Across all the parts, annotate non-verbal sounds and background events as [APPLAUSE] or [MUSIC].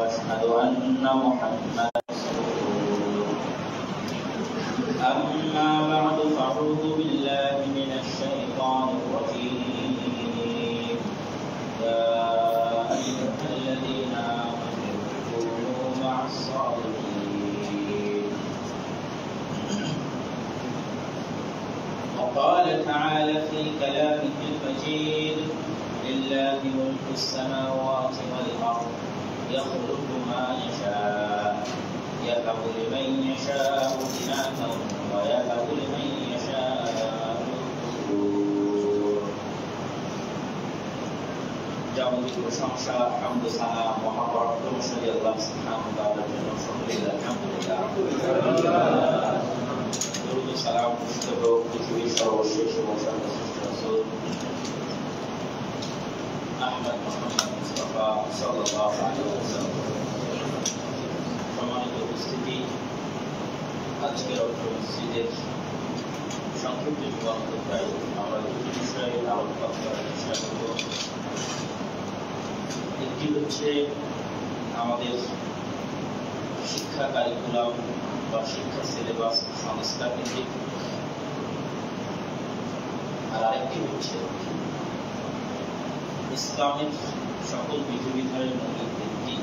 وأشهد أن محمدا رسول أما بعد فأعوذ بالله من الشيطان الرجيم. يا أيها الذين آمنوا كونوا مع الصادقين. وقال تعالى في كلامه المجيد لله ملك السماوات والأرض يخلق ما يشاء. يهب لمن يشاء إناثا ويهب لمن يشاء. جاءوا ذكر شمشا الحمد لله محمد رمش الله سبحانه وتعالى الحمد لله. الحمد لله. درود سلام مستبر وجوه سر وشيش وشمس সর্বশ্রেষ্ঠ রাসূল আহমদ মুহাম্মদ মুস্তাফা সাল্লাল্লাহু আলাইহি সম্মানিত উপস্থিতি আজকের অর্থ মসজিদের সংক্ষিপ্ত যুগান্তকায় আমরা দুটি বিষয়ে আলোকপাত করার চেষ্টা করব একটি হচ্ছে আমাদের শিক্ষা কারিকুলাম বা শিক্ষা সিলেবাস সংস্কার ভিত্তিক আর আরেকটি হচ্ছে ইসলামের সকল বিধিবিধানের মৌলিক ভিত্তি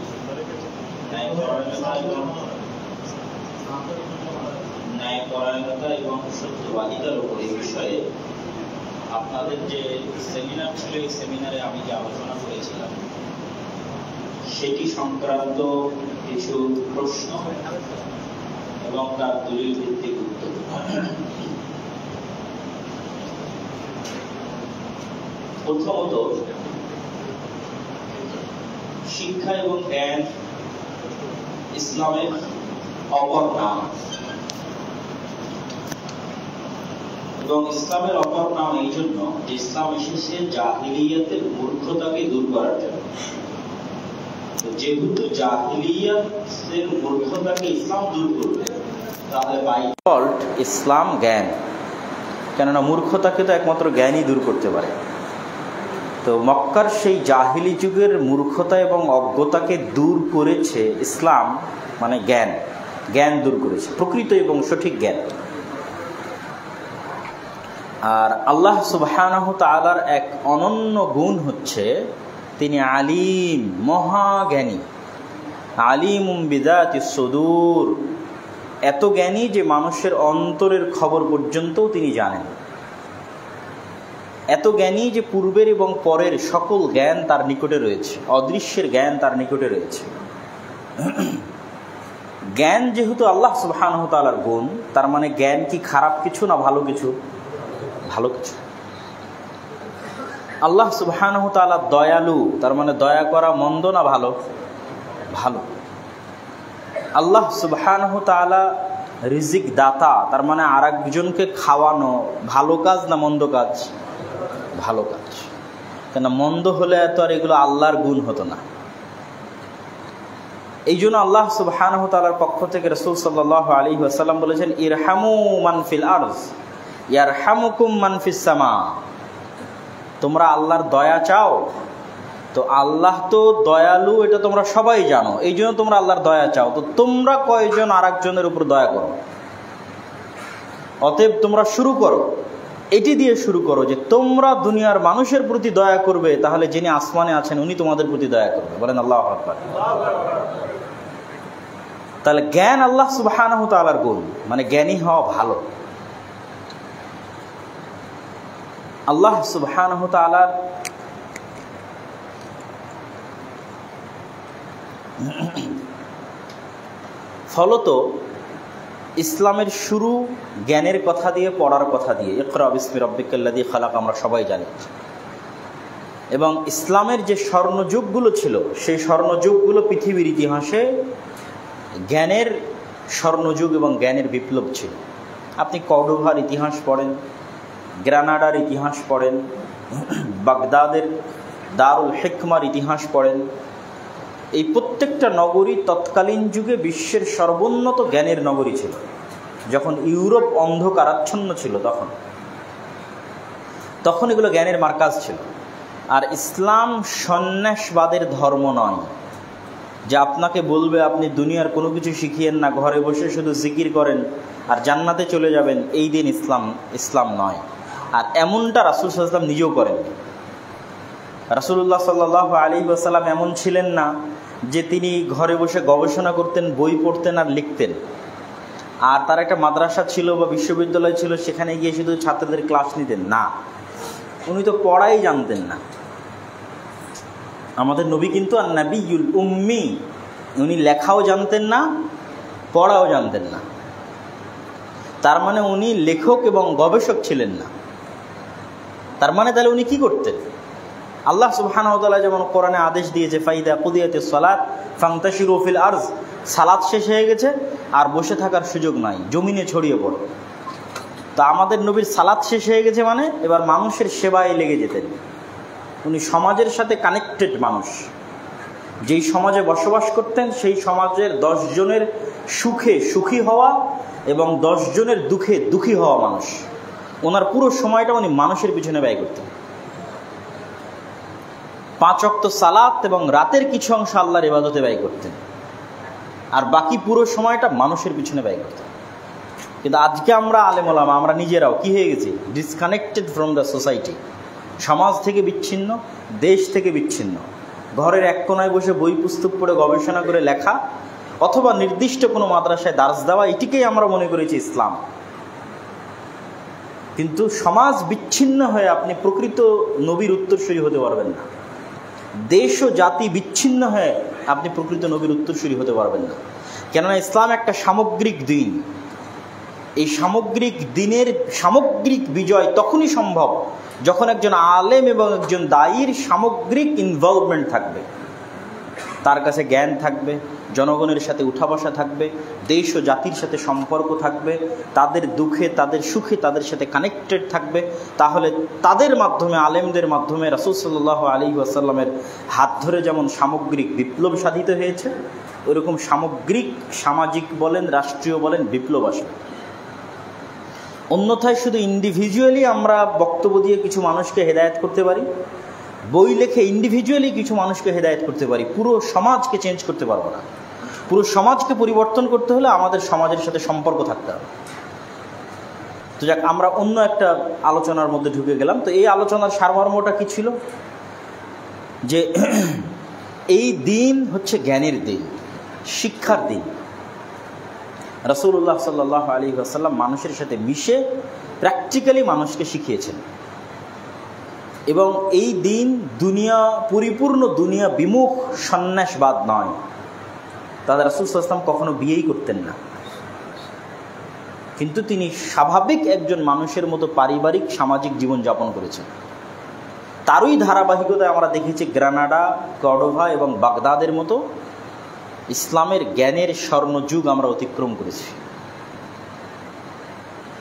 ন্যায়পরায়ণতা এবং সত্যবাদিতার উপর এই বিষয়ে আপনাদের যে সেমিনার ছিল, এই সেমিনারে আমি যে আলোচনা করেছিলাম, সেটি সংক্রান্ত কিছু প্রশ্ন এবং তার দলিল ভিত্তিক উত্তর। প্রথমত শিক্ষা এবং জ্ঞান ইসলামের অপর নাম এবং ইসলামের অপর নাম এই জন্য যে ইসলাম এসেছে জাহিলিয়াতের মূর্খতাকে দূর করার জন্য। যেহেতু জাহিলিয়াতের মূর্খতাকে ইসলাম দূর করবে, তাহলে বাই ইসলাম জ্ঞান। কেননা মূর্খতাকে তো একমাত্র জ্ঞানই দূর করতে পারে। তো মক্কার সেই জাহিলি যুগের মূর্খতা এবং অজ্ঞতাকে দূর করেছে ইসলাম মানে জ্ঞান জ্ঞান দূর করেছে, প্রকৃত এবং সঠিক জ্ঞান। আর আল্লাহ সুবহানাহ তাআলার এক অনন্য গুণ হচ্ছে তিনি আলিম, মহাজ্ঞানী। আলিম বিদাতি সুদূর। এত জ্ঞানী যে মানুষের অন্তরের খবর পর্যন্তও তিনি জানেন। এত জ্ঞানী যে পূর্বের এবং পরের সকল জ্ঞান তার নিকটে রয়েছে, অদৃশ্যের জ্ঞান তার নিকটে রয়েছে। জ্ঞান যেহেতু আল্লাহ সুবহানাহু তাআলার গুণ, তার মানে জ্ঞান কি খারাপ কিছু না ভালো কিছু? ভালো কিছু। আল্লাহ সুবহানাহু তাআলা দয়ালু, তার মানে দয়া করা মন্দ না ভালো? ভালো। আল্লাহ সুবহানাহু তাআলা রিজিক দাতা তার মানে আর খাওয়ানো ভালো কাজ না মন্দ কাজ? ভালো কাজ। কেন মন্দ হলে এত আর এগুলো আল্লাহর গুণ হতো না। এই জন্য আল্লাহ সুবহানাহু পক্ষ থেকে রসুল সাল্লাহ আলী আসাল্লাম বলেছেন, ইরহামু মানফিল আরজ, ইয়ারহামুকুম মানফিস সামা। তোমরা আল্লাহর দয়া চাও, তো আল্লাহ তো দয়ালু, এটা তোমরা সবাই জানো। এই জন্য তোমরা আল্লাহর দয়া চাও, তো তোমরা কয়জন আর উপর দয়া করো? অতএব তোমরা শুরু করো। এটি দিয়ে শুরু করো যে তোমরা দুনিয়ার মানুষের প্রতি দয়া করবে, তাহলে যিনি আসমানে আছেন উনি তোমাদের প্রতি দয়া করবে। বলেন আল্লাহ তাহলে জ্ঞান আল্লাহ সুবাহ তালার গুণ মানে জ্ঞানী হওয়া ভালো। আল্লাহ সুবাহ তালার ফলত ইসলামের শুরু জ্ঞানের কথা দিয়ে, পড়ার কথা দিয়ে। ইকরা বিসমি রব্বিকাল্লা দিয়ে খালাক, আমরা সবাই জানি। এবং ইসলামের যে স্বর্ণযুগগুলো ছিল, সেই স্বর্ণযুগগুলো পৃথিবীর ইতিহাসে জ্ঞানের স্বর্ণযুগ এবং জ্ঞানের বিপ্লব ছিল। আপনি কর্ডোভার ইতিহাস পড়েন, গ্রানাডার ইতিহাস পড়েন, বাগদাদের দারুল হেকমার ইতিহাস পড়েন এই প্রত্যেকটা নগরী তৎকালীন যুগে বিশ্বের সর্বোন্নত জ্ঞানের নগরী ছিল। যখন ইউরোপ অন্ধকারাচ্ছন্ন ছিল তখন। তখন এগুলো জ্ঞানের মার্কাজ ছিল। আর ইসলাম সন্ন্যাসবাদের ধর্ম নয়, যে আপনাকে বলবে আপনি দুনিয়ার কোনো কিছু শিখিয়েন না, ঘরে বসে শুধু জিকির করেন আর জান্নাতে চলে যাবেন, এই দিন ইসলাম ইসলাম নয়। আর এমনটা রাসুল সাল্লাম নিজেও করেন রাসুল্লাহ সাল্লাহ আলী আসাল্লাম এমন ছিলেন না যে তিনি ঘরে বসে গবেষণা করতেন, বই পড়তেন আর লিখতেন। আর তার একটা মাদ্রাসা ছিল বা বিশ্ববিদ্যালয় ছিল, সেখানে গিয়ে শুধু ছাত্রদের ক্লাস নিতেন। না, উনি তো পড়াই জানতেন না। আমাদের নবী কিন্তু আর নাবিউল উম্মি। উনি লেখাও জানতেন না, পড়াও জানতেন না। তার মানে উনি লেখক এবং গবেষক ছিলেন না। তার মানে তাহলে উনি কি করতেন? আল্লাহ সুবহানাহু যেমন কোরআনে আদেশ দিয়েছে, ফাইদা কুদিয়াতে সালাত, ফাংতাশির ওফিল আর্জ সালাদ শেষ হয়ে গেছে আর বসে থাকার সুযোগ নাই, জমিনে ছড়িয়ে পড়ো। তা আমাদের নবীর সালাদ শেষ হয়ে গেছে মানে এবার মানুষের সেবায় লেগে যেতেন। উনি সমাজের সাথে কানেক্টেড মানুষ। যেই সমাজে বসবাস করতেন, সেই সমাজের জনের সুখে সুখী হওয়া এবং জনের দুঃখে দুঃখী হওয়া মানুষ। ওনার পুরো সময়টা উনি মানুষের পিছনে ব্যয় করতেন। পাঁচ অক্ত সালাত এবং রাতের কিছু অংশ আল্লাহর ইবাদতে ব্যয় করতেন। আর বাকি পুরো সময়টা মানুষের পিছনে ব্যয় করতেন। কিন্তু আজকে আমরা আলেমলামা, আমরা নিজেরাও কি হয়ে গেছি? ডিসকানেক্টেড ফ্রম দ্য সোসাইটি সমাজ থেকে বিচ্ছিন্ন, দেশ থেকে বিচ্ছিন্ন। ঘরের এক কোনায় বসে বই পুস্তক পড়ে গবেষণা করে লেখা, অথবা নির্দিষ্ট কোনো মাদ্রাসায় দার্স দেওয়া, এটিকেই আমরা মনে করেছি ইসলাম। কিন্তু সমাজ বিচ্ছিন্ন হয়ে আপনি প্রকৃত নবীর উত্তরসূরি হতে পারবেন না। দেশ ও জাতি বিচ্ছিন্ন হয়ে আপনি প্রকৃত নবীর উত্তরসূরি হতে পারবেন না। কেননা ইসলাম একটা সামগ্রিক দিন। এই সামগ্রিক দিনের সামগ্রিক বিজয় তখনই সম্ভব যখন একজন আলেম এবং একজন দায়ীর সামগ্রিক ইনভলভমেন্ট থাকবে। তার কাছে জ্ঞান থাকবে, জনগণের সাথে উঠা বসা থাকবে, দেশ ও জাতির সাথে সম্পর্ক থাকবে, তাদের দুঃখে, তাদের সুখে, তাদের সাথে কানেক্টেড থাকবে, তাহলে তাদের মাধ্যমে, আলেমদের মাধ্যমে রাসুল সাল্লাহ আলী আসাল্লামের হাত ধরে যেমন সামগ্রিক বিপ্লব সাধিত হয়েছে, ওরকম সামগ্রিক, সামাজিক বলেন, রাষ্ট্রীয় বলেন, বিপ্লব আসবে। অন্যথায় শুধু ইন্ডিভিজুয়ালি আমরা বক্তব্য দিয়ে কিছু মানুষকে হেদায়ত করতে পারি বই লেখে ইন্ডিভিজুয়ালি কিছু মানুষকে হেদায়ত করতে পারি, পুরো সমাজকে চেঞ্জ করতে পারব না। পুরো সমাজকে পরিবর্তন করতে হলে আমাদের সমাজের সাথে সম্পর্ক থাকতে হবে। তো যাক, আমরা অন্য একটা আলোচনার মধ্যে ঢুকে গেলাম। তো এই আলোচনার সারমর্মটা কি ছিল? যে [CLEARS THROAT] এই দিন হচ্ছে জ্ঞানের দিন, শিক্ষার দিন। রসুল্লাহ সাল্লাহ আলী আসাল্লাম মানুষের সাথে মিশে প্র্যাকটিক্যালি মানুষকে শিখিয়েছেন। এবং এই দিন দুনিয়া, পরিপূর্ণ দুনিয়া বিমুখ সন্ন্যাসবাদ নয়। তাদের রাসুল সাল্লাম কখনো বিয়েই করতেন না। কিন্তু তিনি স্বাভাবিক একজন মানুষের মতো পারিবারিক, সামাজিক জীবন যাপন করেছেন। তারই ধারাবাহিকতায় আমরা দেখেছি গ্রানাডা, কর্ডোভা এবং বাগদাদের মতো ইসলামের জ্ঞানের স্বর্ণযুগ আমরা অতিক্রম করেছি।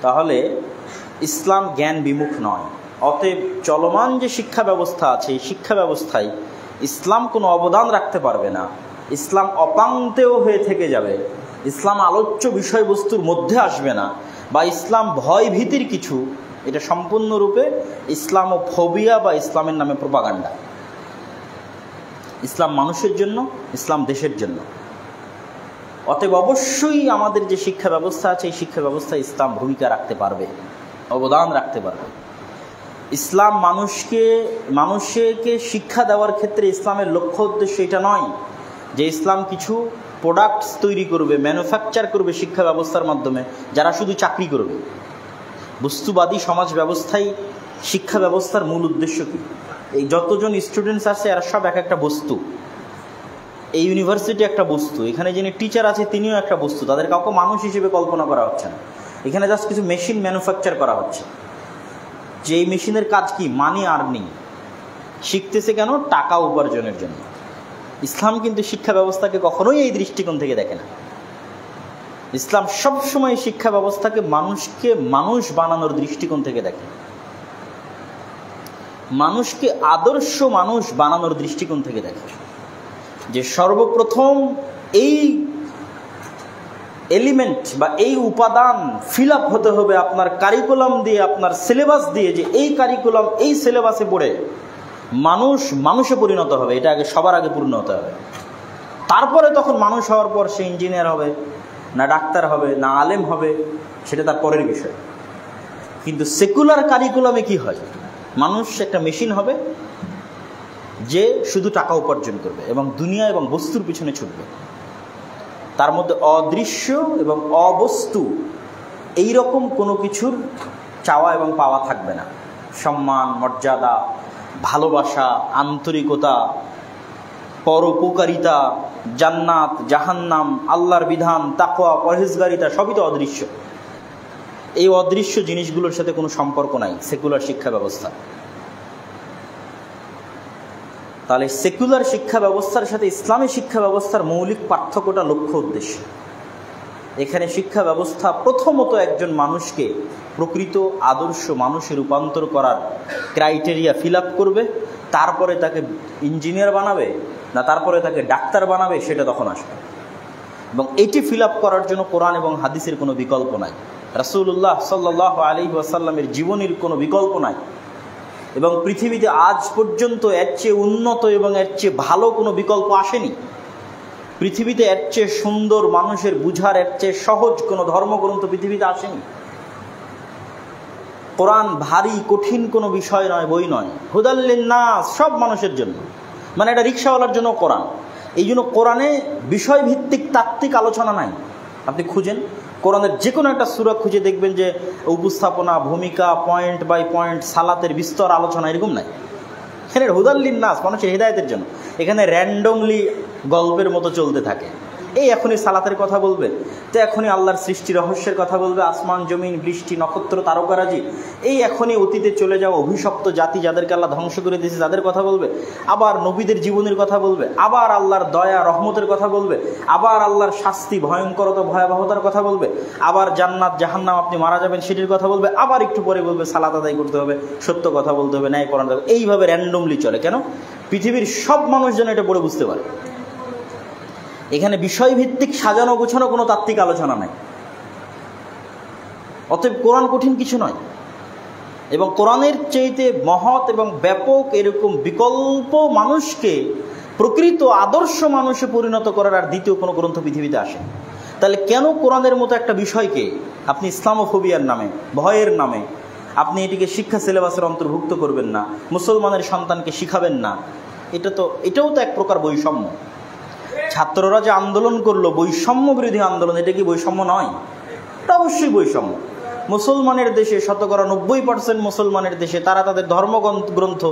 তাহলে ইসলাম জ্ঞান বিমুখ নয়। অতএব চলমান যে শিক্ষা ব্যবস্থা আছে, এই শিক্ষা ব্যবস্থায় ইসলাম কোনো অবদান রাখতে পারবে না। ইসলাম অপাঙ্তেও হয়ে থেকে যাবে। ইসলাম আলোচ্য বিষয়বস্তুর মধ্যে আসবে না। বা ইসলাম ভয় ভীতির কিছু, এটা সম্পূর্ণরূপে ইসলাম ও ফোবিয়া বা ইসলামের নামে প্রপাগান্ডা। ইসলাম মানুষের জন্য, ইসলাম দেশের জন্য। অতএব অবশ্যই আমাদের যে শিক্ষা ব্যবস্থা আছে, এই শিক্ষা ব্যবস্থায় ইসলাম ভূমিকা রাখতে পারবে, অবদান রাখতে পারবে। ইসলাম মানুষকে মানুষকে শিক্ষা দেওয়ার ক্ষেত্রে ইসলামের লক্ষ্য উদ্দেশ্য এটা নয় যে ইসলাম কিছু প্রোডাক্টস তৈরি করবে ম্যানুফ্যাকচার করবে শিক্ষা ব্যবস্থার মাধ্যমে, যারা শুধু চাকরি করবে। বস্তুবাদী সমাজ ব্যবস্থাই শিক্ষা ব্যবস্থার মূল উদ্দেশ্য কী? এই যতজন স্টুডেন্টস আছে, এরা সব এক একটা বস্তু। এই ইউনিভার্সিটি একটা বস্তু। এখানে যিনি টিচার আছে, তিনিও একটা বস্তু। তাদের কাউকে মানুষ হিসেবে কল্পনা করা হচ্ছে না। এখানে জাস্ট কিছু মেশিন ম্যানুফ্যাকচার করা হচ্ছে। যে এই মেশিনের কাজ কি? মানি আর্নিং শিখতেছে কেন? টাকা উপার্জনের জন্য। ইসলাম কিন্তু শিক্ষা ব্যবস্থাকে কখনোই এই দৃষ্টিকোণ থেকে দেখে না। ইসলাম সবসময় শিক্ষা ব্যবস্থাকে মানুষকে মানুষ বানানোর দৃষ্টিকোণ থেকে দেখে। মানুষকে আদর্শ মানুষ বানানোর দৃষ্টিকোণ থেকে দেখে। যে সর্বপ্রথম এই এলিমেন্ট বা এই উপাদান ফিল হতে হবে আপনার কারিকুলাম দিয়ে, আপনার সিলেবাস দিয়ে যে এই কারিকুলাম এই সিলেবাসে পড়ে মানুষ মানুষে পরিণত হবে, এটা আগে সবার আগে পূর্ণ হতে হবে। তারপরে তখন মানুষ হওয়ার পর সে ইঞ্জিনিয়ার হবে, না ডাক্তার হবে, না আলেম হবে, সেটা তার পরের বিষয়। কিন্তু সেকুলার কারিকুলামে কি হয়? মানুষ একটা মেশিন হবে যে শুধু টাকা উপার্জন করবে এবং দুনিয়া এবং বস্তুর পিছনে ছুটবে। তার মধ্যে অদৃশ্য এবং অবস্তু এই রকম কোনো কিছুর চাওয়া এবং পাওয়া থাকবে না। সম্মান, মর্যাদা, ভালোবাসা, আন্তরিকতা, পরোপকারিতা, জান্নাত, জাহান্নাম, আল্লাহর বিধান তাকোয়া পরহেজগারিতা, সবই তো অদৃশ্য। এই অদৃশ্য জিনিসগুলোর সাথে কোনো সম্পর্ক নাই সেকুলার শিক্ষা ব্যবস্থা। তাহলে সেকুলার শিক্ষা ব্যবস্থার সাথে ইসলামী শিক্ষা ব্যবস্থার মৌলিক পার্থক্যটা লক্ষ্য উদ্দেশ্য। এখানে শিক্ষা ব্যবস্থা প্রথমত একজন মানুষকে প্রকৃত আদর্শ মানুষে রূপান্তর করার ক্রাইটেরিয়া ফিল করবে, তারপরে তাকে ইঞ্জিনিয়ার বানাবে, না তারপরে তাকে ডাক্তার বানাবে, সেটা তখন আসবে। এবং এটি ফিল করার জন্য কোরআন এবং হাদিসের কোনো বিকল্প নাই। রাসুল্লাহ সাল্লাহ আলী ওয়াসাল্লামের জীবনীর কোনো বিকল্প নাই। এবং পৃথিবীতে আজ পর্যন্ত এর চেয়ে উন্নত এবং এর চেয়ে ভালো কোনো বিকল্প আসেনি। পৃথিবীতে এর চেয়ে সুন্দর মানুষের বুঝার এর চেয়ে সহজ কোনো ধর্মগ্রন্থ পৃথিবীতে আসেনি। কোরআন ভারী, কঠিন কোনো বিষয় নয়, বই নয়। হুদাল্লিন না সব মানুষের জন্য। মানে এটা রিক্সাওয়ালার জন্য কোরআন। এই জন্য কোরআনে বিষয়ভিত্তিক তাত্ত্বিক আলোচনা নাই। আপনি খুঁজেন। কোরআনের যে কোনো একটা সুরা খুঁজে দেখবেন যে উপস্থাপনা, ভূমিকা পয়েন্ট বাই পয়েন্ট সালাতের বিস্তর আলোচনা এরকম নাই। এখানে হুদাল্লিন নাস মানুষের হৃদায়তের জন্য। এখানে র্যান্ডমলি গল্পের মতো চলতে থাকে। এই এখনই সালাতের কথা বলবে, তো এখনই আল্লাহর সৃষ্টি রহস্যের কথা বলবে, আসমান, জমিন, বৃষ্টি, নক্ষত্র, তারকারাজি। এই এখনই অতীতে চলে যাওয়া অভিশপ্ত জাতি যাদেরকে আল্লাহ ধ্বংস করে দিয়েছে তাদের কথা বলবে। আবার নবীদের জীবনের কথা বলবে, আবার আল্লাহর দয়া, রহমতের কথা বলবে, আবার আল্লাহর শাস্তি, ভয়ঙ্করতা, ভয়াবহতার কথা বলবে, আবার জান্নাত, জাহান্নাম আপনি মারা যাবেন সেটির কথা বলবে, আবার একটু পরে বলবে সালাত আদায় করতে হবে, সত্য কথা বলতে হবে, ন্যায় হবে। এইভাবে র্যান্ডমলি চলে। কেন? পৃথিবীর সব মানুষ যেন এটা পড়ে বুঝতে পারে। এখানে বিষয়ভিত্তিক সাজানো গোছানো কোনো তাত্ত্বিক আলোচনা নাই। অতএব কোরআন কঠিন কিছু নয়। এবং কোরআনের চাইতে মহৎ এবং ব্যাপক এরকম বিকল্প মানুষকে, প্রকৃত আদর্শ মানুষে পরিণত করার আর দ্বিতীয় কোনো গ্রন্থ পৃথিবীতে আসে তাহলে কেন কোরআনের মতো একটা বিষয়কে আপনি ইসলামোফোবিয়ার নামে, ভয়ের নামে, আপনি এটিকে শিক্ষা সিলেবাসের অন্তর্ভুক্ত করবেন না, মুসলমানের সন্তানকে শিখাবেন না? এটা তো, এটাও তো এক প্রকার বৈষম্য। ছাত্ররা যে আন্দোলন করল, বৈষম্য বিরোধী আন্দোলন, এটা কি বৈষম্য নয়? এটা অবশ্যই বৈষম্য। মুসলমানের দেশে শতকরা নব্বই পার্সেন্ট মুসলমানের দেশে তারা তাদের ধর্মগ্রন্থ,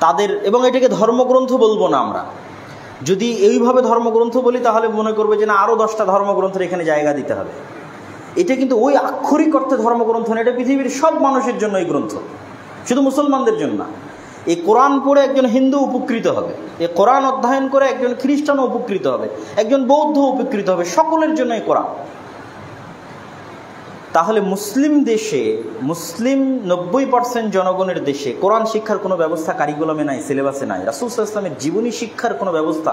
তাদের, এবং এটাকে ধর্মগ্রন্থ বলব না আমরা। যদি এইভাবে ধর্মগ্রন্থ বলি, তাহলে মনে করবে যে না আরও দশটা ধর্মগ্রন্থের এখানে জায়গা দিতে হবে। এটা কিন্তু ওই আক্ষরিক অর্থে ধর্মগ্রন্থ না, এটা পৃথিবীর সব মানুষের জন্য এই গ্রন্থ। শুধু মুসলমানদের জন্য না। এই কোরআন পড়ে একজন হিন্দু উপকৃত হবে। এই কোরআন অধ্যয়ন করে একজন খ্রিস্টানও উপকৃত হবে। একজন বৌদ্ধ উপকৃত হবে। সকলের জন্য এই কোরআন। তাহলে মুসলিম দেশে, মুসলিম নব্বই পার্সেন্ট জনগণের দেশে কোরআন শিক্ষার কোনো ব্যবস্থা কারিকুলামে নাই সিলেবাসে নাই। রাসুল ইসলামের জীবনী শিক্ষার কোনো ব্যবস্থা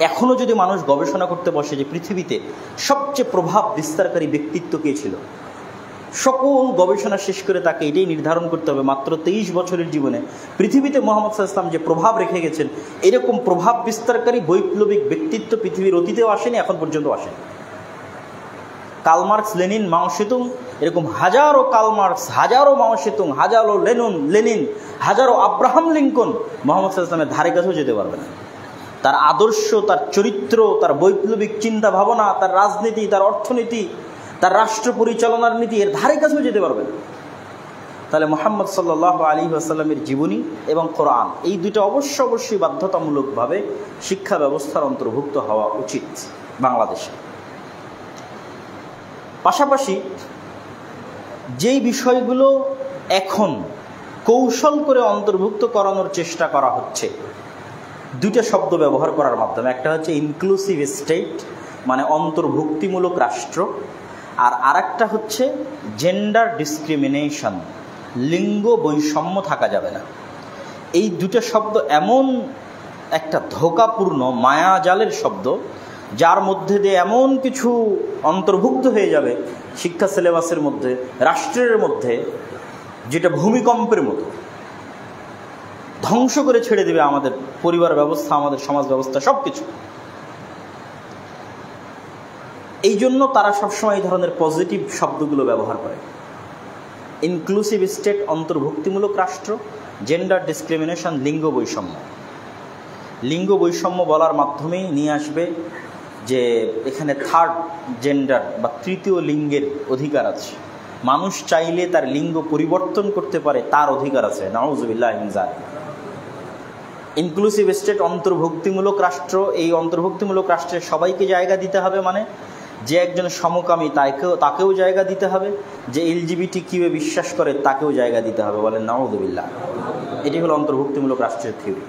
এখনও যদি মানুষ গবেষণা করতে বসে যে পৃথিবীতে সবচেয়ে প্রভাব বিস্তারকারী ব্যক্তিত্ব কে ছিল সকল গবেষণা শেষ করে তাকে এটাই নির্ধারণ করতে হবে মাত্র তেইশ বছরের জীবনে। পৃথিবীতে মোহাম্মদ ইসলাম যে প্রভাব রেখে গেছেন, এরকম প্রভাব বিস্তারকারী বৈপ্লবিক ব্যক্তিত্ব পৃথিবীর অতীতেও আসেনি, এখন পর্যন্ত আসেনি। কালমার্কস লেনিন, মাও সেতুং, এরকম হাজারো কালমার্কস হাজারো মাও সেতুং, হাজারো লেনুন, লেনিন, হাজারো আব্রাহাম লিঙ্কন মোহাম্মদ ইসলামের ধারে কাছেও যেতে পারবে না। তার আদর্শ, তার চরিত্র, তার বৈপ্লবিক চিন্তা ভাবনা তার রাজনীতি, তার অর্থনীতি তার রাষ্ট্র পরিচালনার নীতি এর ধারে কাছেও যেতে পারবে না। তাহলে মোহাম্মদ সাল্লাহ আলী আসাল্লামের জীবনী এবং কোরআন, এই দুইটা অবশ্য অবশ্যই বাধ্যতামূলকভাবে শিক্ষা ব্যবস্থার অন্তর্ভুক্ত হওয়া উচিত বাংলাদেশে। পাশাপাশি যেই বিষয়গুলো এখন কৌশল করে অন্তর্ভুক্ত করানোর চেষ্টা করা হচ্ছে, দুইটা শব্দ ব্যবহার করার মাধ্যমে, একটা হচ্ছে ইনক্লুসিভ স্টেট মানে অন্তর্ভুক্তিমূলক রাষ্ট্র আর আরেকটা হচ্ছে জেন্ডার ডিসক্রিমিনেশন লিঙ্গ বৈষম্য থাকা যাবে না। এই দুটো শব্দ এমন একটা ধোকাপূর্ণ, মায়াজালের শব্দ, যার মধ্যে দিয়ে এমন কিছু অন্তর্ভুক্ত হয়ে যাবে শিক্ষা সিলেবাসের মধ্যে, রাষ্ট্রের মধ্যে, যেটা ভূমিকম্পের মতো। ধ্বংস করে ছেড়ে দেবে আমাদের পরিবার ব্যবস্থা, আমাদের সমাজ ব্যবস্থা সব কিছু এই জন্য তারা সবসময় এই ধরনের পজিটিভ শব্দগুলো ব্যবহার করে। ইনক্লুসিভ স্টেট অন্তর্ভুক্তিমূলক রাষ্ট্র জেন্ডার ডিসক্রিমিনেশন লিঙ্গ বৈষম্য। লিঙ্গ বৈষম্য বলার মাধ্যমেই নিয়ে আসবে যে এখানে থার্ড জেন্ডার বা তৃতীয় লিঙ্গের অধিকার আছে। মানুষ চাইলে তার লিঙ্গ পরিবর্তন করতে পারে, তার অধিকার আছে। নওয়াজুবিল্লাহ ইনক্লুসিভ স্টেট অন্তর্ভুক্তিমূলক রাষ্ট্র, এই অন্তর্ভুক্তিমূলক রাষ্ট্রের সবাইকে জায়গা দিতে হবে মানে যে একজন সমকামী তাকেও তাকেও জায়গা দিতে হবে, যে এলজিবিটি কীভাবে বিশ্বাস করে তাকেও জায়গা দিতে হবে বলেন নওয়াজুবিল্লাহ এটি হলো অন্তর্ভুক্তিমূলক রাষ্ট্রের থিওরি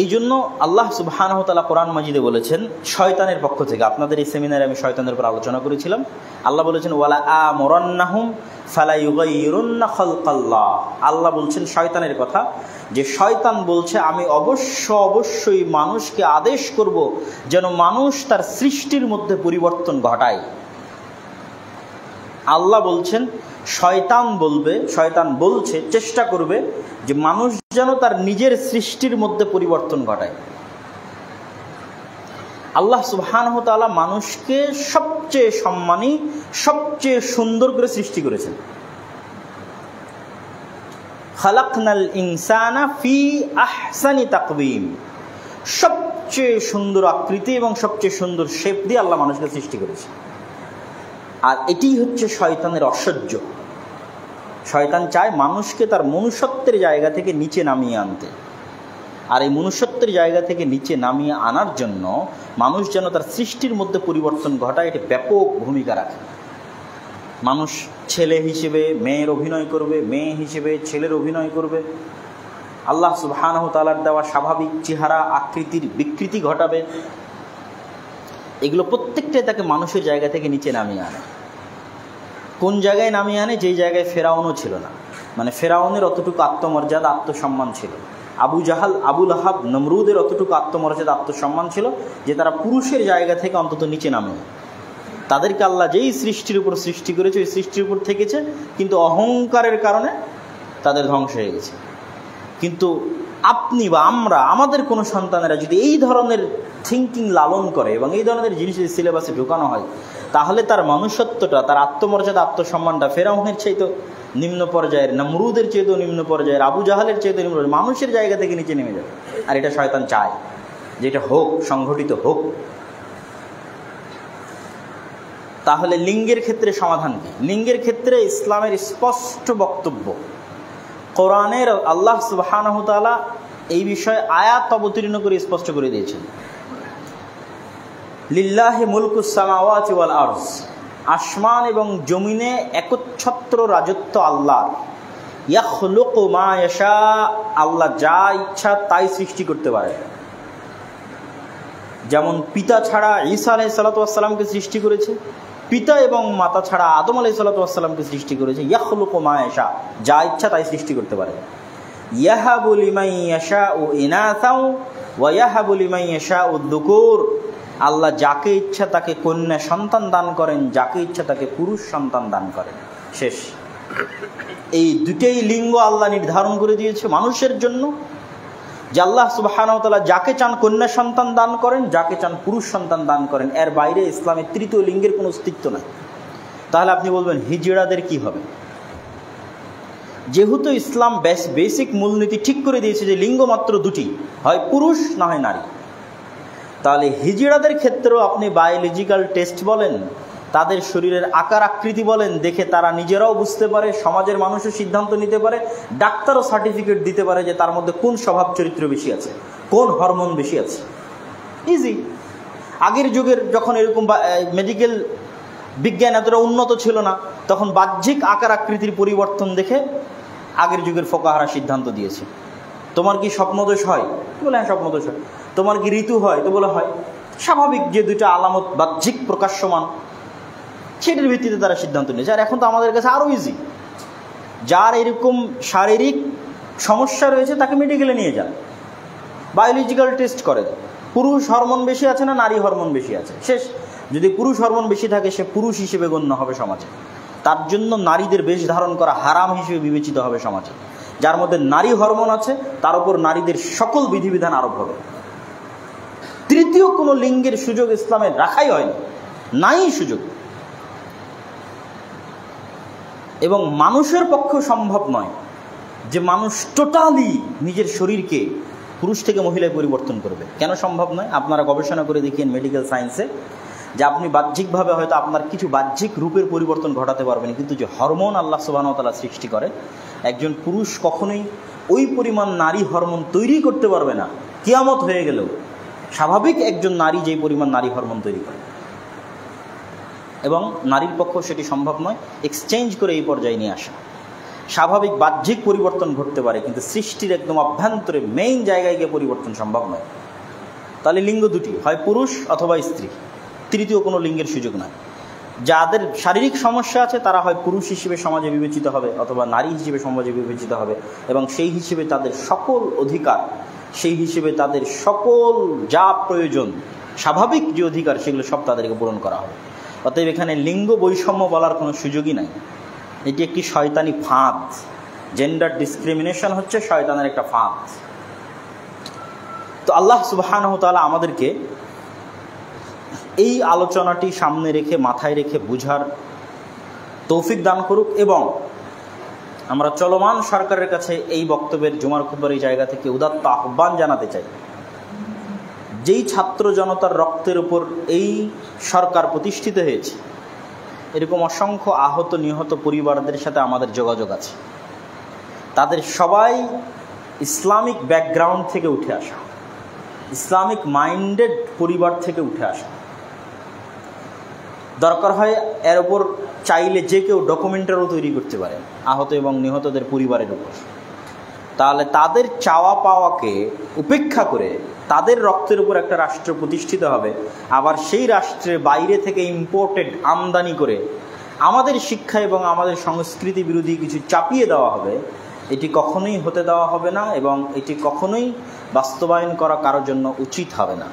এই জন্য আল্লাহ সুবাহানহতালা কোরআন মাজিদে বলেছেন, শয়তানের পক্ষ থেকে, আপনাদের এই সেমিনারে আমি শয়তানের উপর আলোচনা করেছিলাম। আল্লাহ বলেছেন, ওয়ালা আ মোরান্নাহুম আল্লাহ বলছেন, শয়তানের কথা। যে শয়তান বলছে, আমি অবশ্য অবশ্যই মানুষকে আদেশ করব যেন মানুষ তার সৃষ্টির মধ্যে পরিবর্তন ঘটায়। আল্লাহ বলছেন, শয়তান বলবে, শয়তান বলছে, চেষ্টা করবে যে মানুষ যেন তার নিজের সৃষ্টির মধ্যে পরিবর্তন ঘটায়। আল্লাহ সুবহানহ তাআলা মানুষকে সবচেয়ে সম্মানী, সবচেয়ে সুন্দর করে সৃষ্টি করেছেন। খালাকনাল ইনসানা ফি আহসানি তাকবিম সবচেয়ে সুন্দর আকৃতি এবং সবচেয়ে সুন্দর শেপ দিয়ে আল্লাহ মানুষকে সৃষ্টি করেছে আর এটি হচ্ছে শয়তানের অসহ্য। শয়তান চায় মানুষকে তার মনুষ্যত্বের জায়গা থেকে নিচে নামিয়ে আনতে। আর এই মনুষ্যত্বের জায়গা থেকে নিচে নামিয়ে আনার জন্য মানুষ যেন তার সৃষ্টির মধ্যে পরিবর্তন ঘটায়, এটি ব্যাপক ভূমিকা রাখে। মানুষ ছেলে হিসেবে মেয়ের অভিনয় করবে, মেয়ে হিসেবে ছেলের অভিনয় করবে। আল্লাহ সুবহানাহু তালার দেওয়া স্বাভাবিক চেহারা, আকৃতির বিকৃতি ঘটাবে। এগুলো প্রত্যেকটাই তাকে মানুষের জায়গা থেকে নিচে নামিয়ে আনে। কোন জায়গায় নামিয়ে আনে? যেই জায়গায় ফেরাউনও ছিল না। মানে ফেরাউনের অতটুকু আত্মমর্যাদা, আত্মসম্মান ছিল আবু জাহাল আবুল আহাব নমরুদের অতটুকু আত্মমর্যাদা, আত্মসম্মান ছিল যে তারা পুরুষের জায়গা থেকে অন্তত নিচে নামে। তাদেরকে আল্লাহ যেই সৃষ্টির উপর সৃষ্টি করেছে, ওই সৃষ্টির উপর থেকেছে, কিন্তু অহংকারের কারণে তাদের ধ্বংস হয়ে গেছে। কিন্তু আপনি বা আমরা, আমাদের কোনো সন্তানেরা যদি এই ধরনের থিঙ্কিং লালন করে এবং এই ধরনের জিনিস যদি সিলেবাসে ঢুকানো হয়, তাহলে তার মনুষ্যত্বটা তার আত্মমর্যাদা, আত্মসম্মানটা ফেরাউনের চাইতো নিম্ন পর্যায়ের, নমরুদের চেয়েতেও নিম্ন পর্যায়ের, আবু জাহালের চেয়েতেও নিম্ন মানুষের জায়গা থেকে নিচে নেমে যাবে। আর এটা শয়তান চায় যে এটা হোক, সংঘটিত হোক। তাহলে লিঙ্গের ক্ষেত্রে সমাধান কি? লিঙ্গের ক্ষেত্রে ইসলামের স্পষ্ট বক্তব্য। কোরআনের আল্লাহ সুবাহানহতালা এই বিষয়ে আয়াত অবতীর্ণ করে স্পষ্ট করে দিয়েছেন। লিল্লাহে মুলকুসামাওয়াত ওয়াল আরজ। আসমান এবং জমিনে একচ্ছত্র রাজত্ব আল্লাহর। ইয়াখলুকু মা ইয়াশা, আল্লাহ যা ইচ্ছা তাই সৃষ্টি করতে পারে। যেমন পিতা ছাড়া ঈসা আলাই সালাতামকে সৃষ্টি করেছে, পিতা এবং মাতা ছাড়া আদম আলাই সালাতামকে সৃষ্টি করেছে, ইয়াখলুকু মা ইয়াশা, যা ইচ্ছা তাই সৃষ্টি করতে পারে। ইয়াহাবুল ইমাই ইয়াশা ও ইনাসাও ইয়াশা ও দুকুর। আল্লাহ যাকে ইচ্ছা তাকে কন্যা সন্তান দান করেন, যাকে ইচ্ছা তাকে পুরুষ সন্তান দান করেন। শেষ। এই দুটেই লিঙ্গ আল্লাহ নির্ধারণ করে দিয়েছে মানুষের জন্য। যে আল্লাহ সুবাহানতলা যাকে চান কন্যা সন্তান দান করেন, যাকে চান পুরুষ সন্তান দান করেন, এর বাইরে ইসলামের তৃতীয় লিঙ্গের কোনো অস্তিত্ব নাই। তাহলে আপনি বলবেন, হিজড়াদের কি হবে? যেহেতু ইসলাম বেসিক মূলনীতি ঠিক করে দিয়েছে যে লিঙ্গ মাত্র দুটি, হয় পুরুষ না হয় নারী। তাহলে হিজড়াদের ক্ষেত্রেও আপনি বায়োলজিক্যাল টেস্ট বলেন, তাদের শরীরের আকার আকৃতি বলেন, দেখে তারা নিজেরাও বুঝতে পারে, সমাজের মানুষও সিদ্ধান্ত নিতে পারে, ডাক্তারও সার্টিফিকেট দিতে পারে যে তার মধ্যে কোন স্বভাব চরিত্র বেশি আছে, কোন হরমোন বেশি আছে। ইজি আগের যুগের যখন এরকম মেডিকেল বিজ্ঞান এতটা উন্নত ছিল না, তখন বাহ্যিক আকার আকৃতির পরিবর্তন দেখে আগের যুগের ফোকাহারা সিদ্ধান্ত দিয়েছে। তোমার কি স্বপ্নদোষ হয়? বলে হ্যাঁ স্বপ্নদোষ হয়। তোমার কি ঋতু হয়? তো বলে, হয়। স্বাভাবিক যে দুইটা আলামত বাহ্যিক প্রকাশ্যমান, সেটির ভিত্তিতে তারা সিদ্ধান্ত নিয়েছে। আর এখন তো আমাদের কাছে আরও ইজি যার এরকম শারীরিক সমস্যা রয়েছে, তাকে মেডিকেলে নিয়ে যান। বায়োলজিক্যাল টেস্ট করে পুরুষ হরমোন বেশি আছে না নারী হরমোন বেশি আছে? শেষ। যদি পুরুষ হরমোন বেশি থাকে, সে পুরুষ হিসেবে গণ্য হবে সমাজে। তার জন্য নারীদের বেশ ধারণ করা হারাম হিসেবে বিবেচিত হবে সমাজে। যার মধ্যে নারী হরমোন আছে, তার উপর নারীদের সকল বিধিবিধান আরোপ হবে। তৃতীয় কোনো লিঙ্গের সুযোগ ইসলামের রাখাই হয়নি, নাই সুযোগ। এবং মানুষের পক্ষে সম্ভব নয় যে মানুষ টোটালি নিজের শরীরকে পুরুষ থেকে মহিলায় পরিবর্তন করবে। কেন সম্ভব নয়? আপনারা গবেষণা করে দেখিয়েন মেডিকেল সায়েন্সে। যে আপনি বাহ্যিকভাবে হয়তো আপনার কিছু বাহ্যিক রূপের পরিবর্তন ঘটাতে পারবেন, কিন্তু যে হরমোন আল্লাহ সুবাহতালা সৃষ্টি করে, একজন পুরুষ কখনোই ওই পরিমাণ নারী হরমোন তৈরি করতে পারবে না। কিয়ামত হয়ে গেলেও স্বাভাবিক একজন নারী যেই পরিমাণ নারী হরমোন তৈরি করে। এবং নারীর পক্ষ সেটি সম্ভব নয় এক্সচেঞ্জ করে এই পর্যায়ে নিয়ে আসা। স্বাভাবিক বাহ্যিক পরিবর্তন ঘটতে পারে, কিন্তু সৃষ্টির একদম অভ্যন্তরে মেইন জায়গায় গিয়ে পরিবর্তন সম্ভব নয়। তাহলে লিঙ্গ দুটি, হয় পুরুষ অথবা স্ত্রী। তৃতীয় কোনো লিঙ্গের সুযোগ নয় যাদের শারীরিক সমস্যা আছে, তারা হয় পুরুষ হিসেবে সমাজে বিবেচিত হবে অথবা নারী হিসেবে সমাজে বিবেচিত হবে এবং সেই হিসেবে তাদের সকল অধিকার, সেই হিসেবে তাদের সকল যা প্রয়োজন, স্বাভাবিক যে অধিকার, সেগুলো সব তাদেরকে পূরণ করা হবে। অতএব এখানে লিঙ্গ বৈষম্য বলার কোনো সুযোগই নাই। এটি একটি শয়তানি ফাঁদ। জেন্ডার ডিসক্রিমিনেশন হচ্ছে শয়তানের একটা ফাঁদ। তো আল্লাহ সুবাহানহ তালা আমাদেরকে এই আলোচনাটি সামনে রেখে, মাথায় রেখে বুঝার তৌফিক দান করুক এবং আমরা চলমান সরকারের কাছে এই বক্তব্যের জুমার খুবর এই জায়গা থেকে উদাত্ত আহ্বান জানাতে চাই। যেই ছাত্র জনতার রক্তের উপর এই সরকার প্রতিষ্ঠিত হয়েছে, এরকম অসংখ্য আহত, নিহত পরিবারদের সাথে আমাদের যোগাযোগ আছে। তাদের সবাই ইসলামিক ব্যাকগ্রাউন্ড থেকে উঠে আসা, ইসলামিক মাইন্ডেড পরিবার থেকে উঠে আসা। দরকার হয় এর ওপর চাইলে যে কেউ ডকুমেন্টারও তৈরি করতে পারে, আহত এবং নিহতদের পরিবারের উপর। তাহলে তাদের চাওয়া পাওয়াকে উপেক্ষা করে তাদের রক্তের উপর একটা রাষ্ট্র প্রতিষ্ঠিত হবে, আবার সেই রাষ্ট্রে বাইরে থেকে ইম্পোর্টেড আমদানি করে আমাদের শিক্ষা এবং আমাদের সংস্কৃতি বিরোধী কিছু চাপিয়ে দেওয়া হবে, এটি কখনোই হতে দেওয়া হবে না এবং এটি কখনোই বাস্তবায়ন করা কারোর জন্য উচিত হবে না।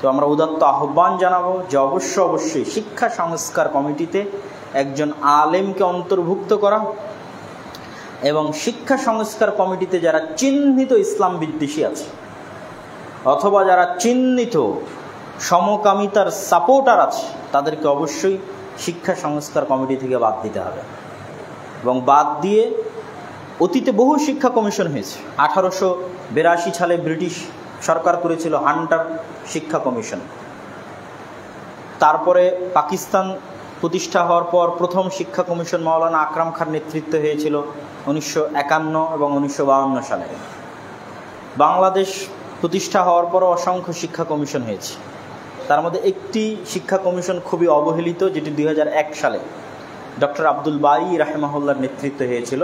তো আমরা উদাত্ত আহ্বান জানাব যে অবশ্য অবশ্যই শিক্ষা সংস্কার কমিটিতে একজন আলেমকে অন্তর্ভুক্ত করা এবং শিক্ষা সংস্কার কমিটিতে যারা চিহ্নিত ইসলাম বিদ্বেষী আছে, অথবা যারা চিহ্নিত সমকামিতার সাপোর্টার আছে, তাদেরকে অবশ্যই শিক্ষা সংস্কার কমিটি থেকে বাদ দিতে হবে। এবং বাদ দিয়ে অতীতে বহু শিক্ষা কমিশন হয়েছে। আঠারোশো বিরাশি সালে ব্রিটিশ সরকার করেছিল হান্টার শিক্ষা কমিশন। তারপরে পাকিস্তান প্রতিষ্ঠা হওয়ার পর প্রথম শিক্ষা কমিশন মাওলানা আকরাম খান নেতৃত্ব হয়েছিল উনিশশো একান্ন এবং উনিশশো বাউন্ন সালে। বাংলাদেশ প্রতিষ্ঠা হওয়ার পরও অসংখ্য শিক্ষা কমিশন হয়েছে। তার মধ্যে একটি শিক্ষা কমিশন খুবই অবহেলিত, যেটি দুই হাজার এক সালে ডক্টর আব্দুল বাই রাহেমাহুল্লার নেতৃত্ব হয়েছিল,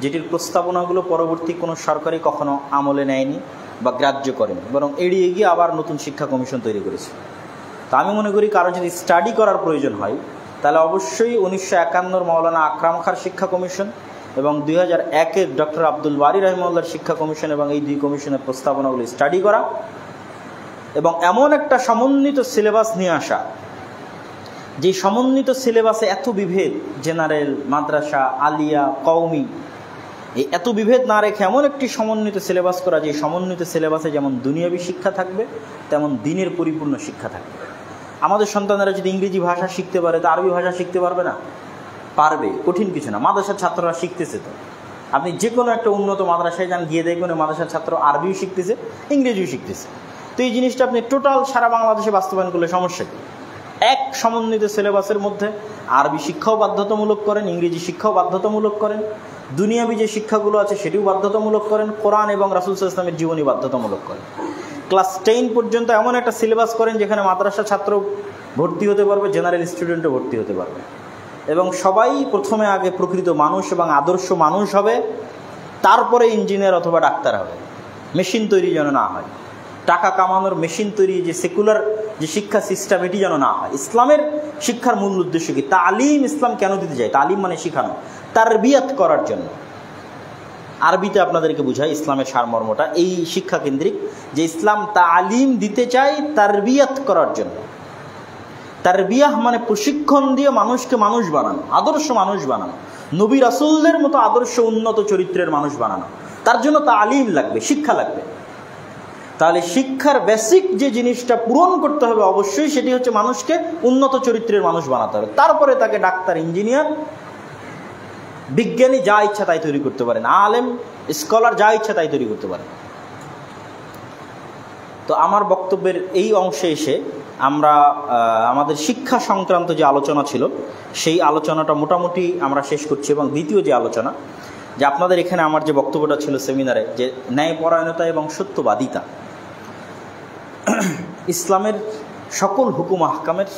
যেটির প্রস্তাবনাগুলো পরবর্তী কোনো সরকারই কখনো আমলে নেয়নি। বা গ্রাহ্য করেন, বরং এড়িয়ে গিয়ে আবার নতুন শিক্ষা কমিশন তৈরি করেছে। তা আমি মনে করি কারও যদি স্টাডি করার প্রয়োজন হয়, তাহলে অবশ্যই উনিশশো একান্নর মৌলানা আকরাম খার শিক্ষা কমিশন এবং দুই হাজার একের ডক্টর আব্দুল বারি রহমুল্লার শিক্ষা কমিশন এবং এই দুই কমিশনের প্রস্তাবনাগুলি স্টাডি করা এবং এমন একটা সমন্বিত সিলেবাস নিয়ে আসা। যে সমন্বিত সিলেবাসে এত বিভেদ জেনারেল মাদ্রাসা, আলিয়া কৌমি এই এত বিভেদ না রেখে এমন একটি সমন্বিত সিলেবাস করা যে সমন্বিত সিলেবাসে যেমন দুনিয়াবী শিক্ষা থাকবে, তেমন দিনের পরিপূর্ণ শিক্ষা থাকবে। আমাদের সন্তানেরা যদি ইংরেজি ভাষা শিখতে পারে, তো আরবি ভাষা শিখতে পারবে না? পারবে, কঠিন কিছু না। মাদ্রাসার ছাত্ররা শিখতেছে তো। আপনি যে কোনো একটা উন্নত মাদ্রাসায় যান, গিয়ে দেখবেন মাদ্রাসার ছাত্র আরবিও শিখতেছে, ইংরেজিও শিখতেছে। তো এই জিনিসটা আপনি টোটাল সারা বাংলাদেশে বাস্তবায়ন করলে সমস্যা কী? এক সমন্বিত সিলেবাসের মধ্যে আরবি শিক্ষাও বাধ্যতামূলক করেন, ইংরেজি শিক্ষাও বাধ্যতামূলক করেন। দুনিয়াবি যে শিক্ষাগুলো আছে সেটিও বাধ্যতামূলক করেন, কোরআন এবং রাসুল ইসলামের জীবনী বাধ্যতামূলক করেন। ক্লাস টেন পর্যন্ত এমন একটা সিলেবাস করেন যেখানে মাদ্রাসা ছাত্র ভর্তি হতে পারবে, জেনারেল স্টুডেন্টও ভর্তি হতে পারবে। এবং সবাই প্রথমে আগে প্রকৃত মানুষ এবং আদর্শ মানুষ হবে, তারপরে ইঞ্জিনিয়ার অথবা ডাক্তার হবে। মেশিন তৈরি যেন না হয়। টাকা কামানোর মেশিন তৈরি, যে সেকুলার যে শিক্ষা সিস্টেম, এটি যেন না হয়। ইসলামের শিক্ষার মূল উদ্দেশ্য কি? তালিম ইসলাম কেন দিতে যায় তালিম মানে শেখানো। তার বিয়াত করার জন্য। আরবিতে আপনাদেরকে বুঝায় ইসলামের সারমর্মটা। এই শিক্ষা কেন্দ্রিক যে ইসলাম তালিম দিতে চায় তার বিয়াত করার জন্য। তার বিয়াহ মানে প্রশিক্ষণ দিয়ে মানুষকে মানুষ বানানো, আদর্শ মানুষ বানানো, নবী রাসুলদের মতো আদর্শ উন্নত চরিত্রের মানুষ বানানো। তার জন্য তা আলিম লাগবে, শিক্ষা লাগবে। তাহলে শিক্ষার বেসিক যে জিনিসটা পূরণ করতে হবে অবশ্যই সেটি হচ্ছে মানুষকে উন্নত চরিত্রের মানুষ বানাতে হবে। তারপরে তাকে ডাক্তার, ইঞ্জিনিয়ার বিজ্ঞানী যা ইচ্ছা তাই তৈরি করতে পারেন, আলেম, স্কলার যা ইচ্ছা তাই তৈরি করতে পারেন। তো আমার বক্তব্যের এই অংশে এসে আমরা আমাদের শিক্ষা সংক্রান্ত যে আলোচনা ছিল, সেই আলোচনাটা মোটামুটি আমরা শেষ করছি এবং দ্বিতীয় যে আলোচনা, যে আপনাদের এখানে আমার যে বক্তব্যটা ছিল সেমিনারে, যে ন্যায়পরায়ণতা এবং সত্যবাদিতা, ইসলামের সকল হুকুম আহকামের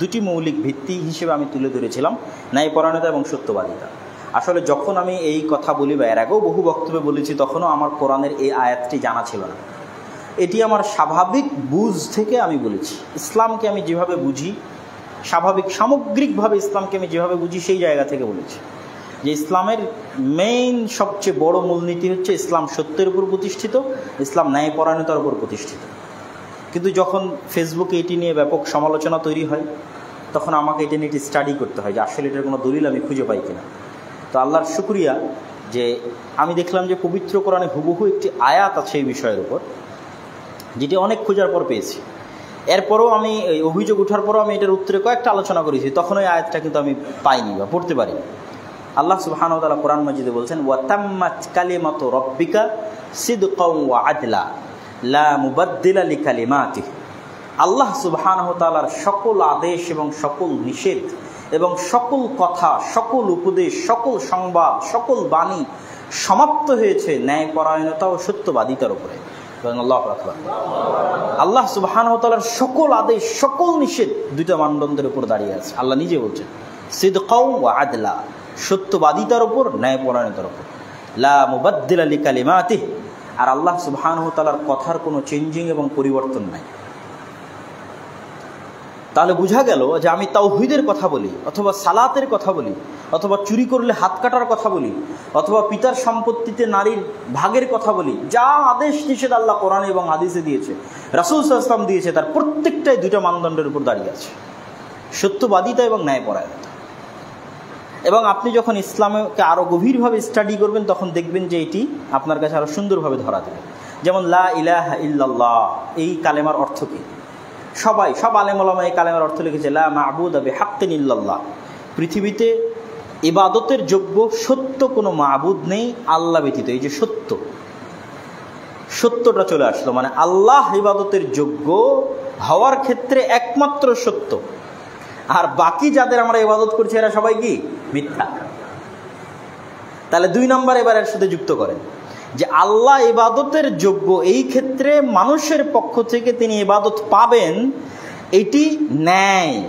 দুটি মৌলিক ভিত্তি হিসেবে আমি তুলে ধরেছিলাম, ন্যায়পরায়ণতা এবং সত্যবাদিতা। আসলে যখন আমি এই কথা বলি বা এর আগেও বহু বক্তব্যে বলেছি, তখনও আমার কোরআনের এই আয়াতটি জানা ছিল না। এটি আমার স্বাভাবিক বুঝ থেকে আমি বলেছি। ইসলামকে আমি যেভাবে বুঝি, স্বাভাবিক সামগ্রিকভাবে ইসলামকে আমি যেভাবে বুঝি, সেই জায়গা থেকে বলেছি। যে ইসলামের মেইন সবচেয়ে বড় মূলনীতি হচ্ছে ইসলাম সত্যের উপর প্রতিষ্ঠিত, ইসলাম ন্যায়পরায়ণতার উপর প্রতিষ্ঠিত। কিন্তু যখন ফেসবুকে এটি নিয়ে ব্যাপক সমালোচনা তৈরি হয়, তখন আমাকে এটা নিয়ে স্টাডি করতে হয় যে আসলে এটার কোনো দলিল আমি খুঁজে পাই কিনা। তো আল্লাহর শুক্রিয়া যে আমি দেখলাম যে পবিত্র কোরআনে হুবহু একটি আয়াত আছে এই বিষয়ের উপর, যেটি অনেক খোঁজার পর পেয়েছি। এরপরও আমি এই অভিযোগ ওঠার পরও আমি এটার উত্তরে কয়েকটা আলোচনা করেছি, তখন ওই আয়াতটা কিন্তু আমি পাইনি বা পড়তে পারিনি আল্লাহ সুবহান কোরআন মজিদে বলছেন, ওয়াতাম্মাত কালিমাত রব্বিকা ওয়া আদলা, লা আল্লাহ সুবহান তালার সকল আদেশ এবং সকল নিষেধ এবং সকল কথা, সকল উপদেশ, সকল সংবাদ, সকল বাণী সমাপ্ত হয়েছে ন্যায়পরায়ণতা ও সত্যবাদিতার উপরে। আল্লাহ সুবাহানতালার সকল আদেশ, সকল নিষেধ দুইটা মানদণ্ডের উপর দাঁড়িয়ে আছে। আল্লাহ নিজে বলছেন সিদকাউ আদলা সত্যবাদিতার উপর, ন্যায়পরায়ণতার উপর। লা আলী কালিমাতি আর আল্লাহ সুবাহানতালার কথার কোনো চেঞ্জিং এবং পরিবর্তন নাই। তাহলে বোঝা গেল যে আমি তাওহিদের কথা বলি, অথবা সালাতের কথা বলি, অথবা চুরি করলে হাত কাটার কথা বলি, অথবা পিতার সম্পত্তিতে নারীর ভাগের কথা বলি, যা আদেশ নিষেধ আল্লাহ কোরআন এবং আদেশে দিয়েছে, রাসুল ইসলাম দিয়েছে, তার প্রত্যেকটাই দুইটা মানদণ্ডের উপর দাঁড়িয়ে আছে। সত্যবাদিতা এবং ন্যায়পরায়ণতা। এবং আপনি যখন ইসলামকে আরও গভীরভাবে স্টাডি করবেন, তখন দেখবেন যে এটি আপনার কাছে আরও সুন্দরভাবে ধরা দেবে। যেমন, লা ইলাহ ইল্লাল্লাহ এই কালেমার অর্থ কী? সবাই, সব আলেমলামা এই কালেমের অর্থ লিখেছে, লা মাহবুদ আবে হাক্কিন ইল্লাল্লাহ পৃথিবীতে ইবাদতের যোগ্য সত্য কোনো মাহবুদ নেই, আল্লাহ ব্যতীত। এই যে সত্য, সত্যটা চলে আসলো মানে আল্লাহ ইবাদতের যোগ্য হওয়ার ক্ষেত্রে একমাত্র সত্য। আর বাকি যাদের আমরা ইবাদত করছি, এরা সবাই কি? মিথ্যা। তাহলে দুই নম্বর এবার এর সাথে যুক্ত করেন। যে আল্লাহ ইবাদতের যোগ্য, এই ক্ষেত্রে মানুষের পক্ষ থেকে তিনি ইবাদত পাবেন, এটি ন্যায়।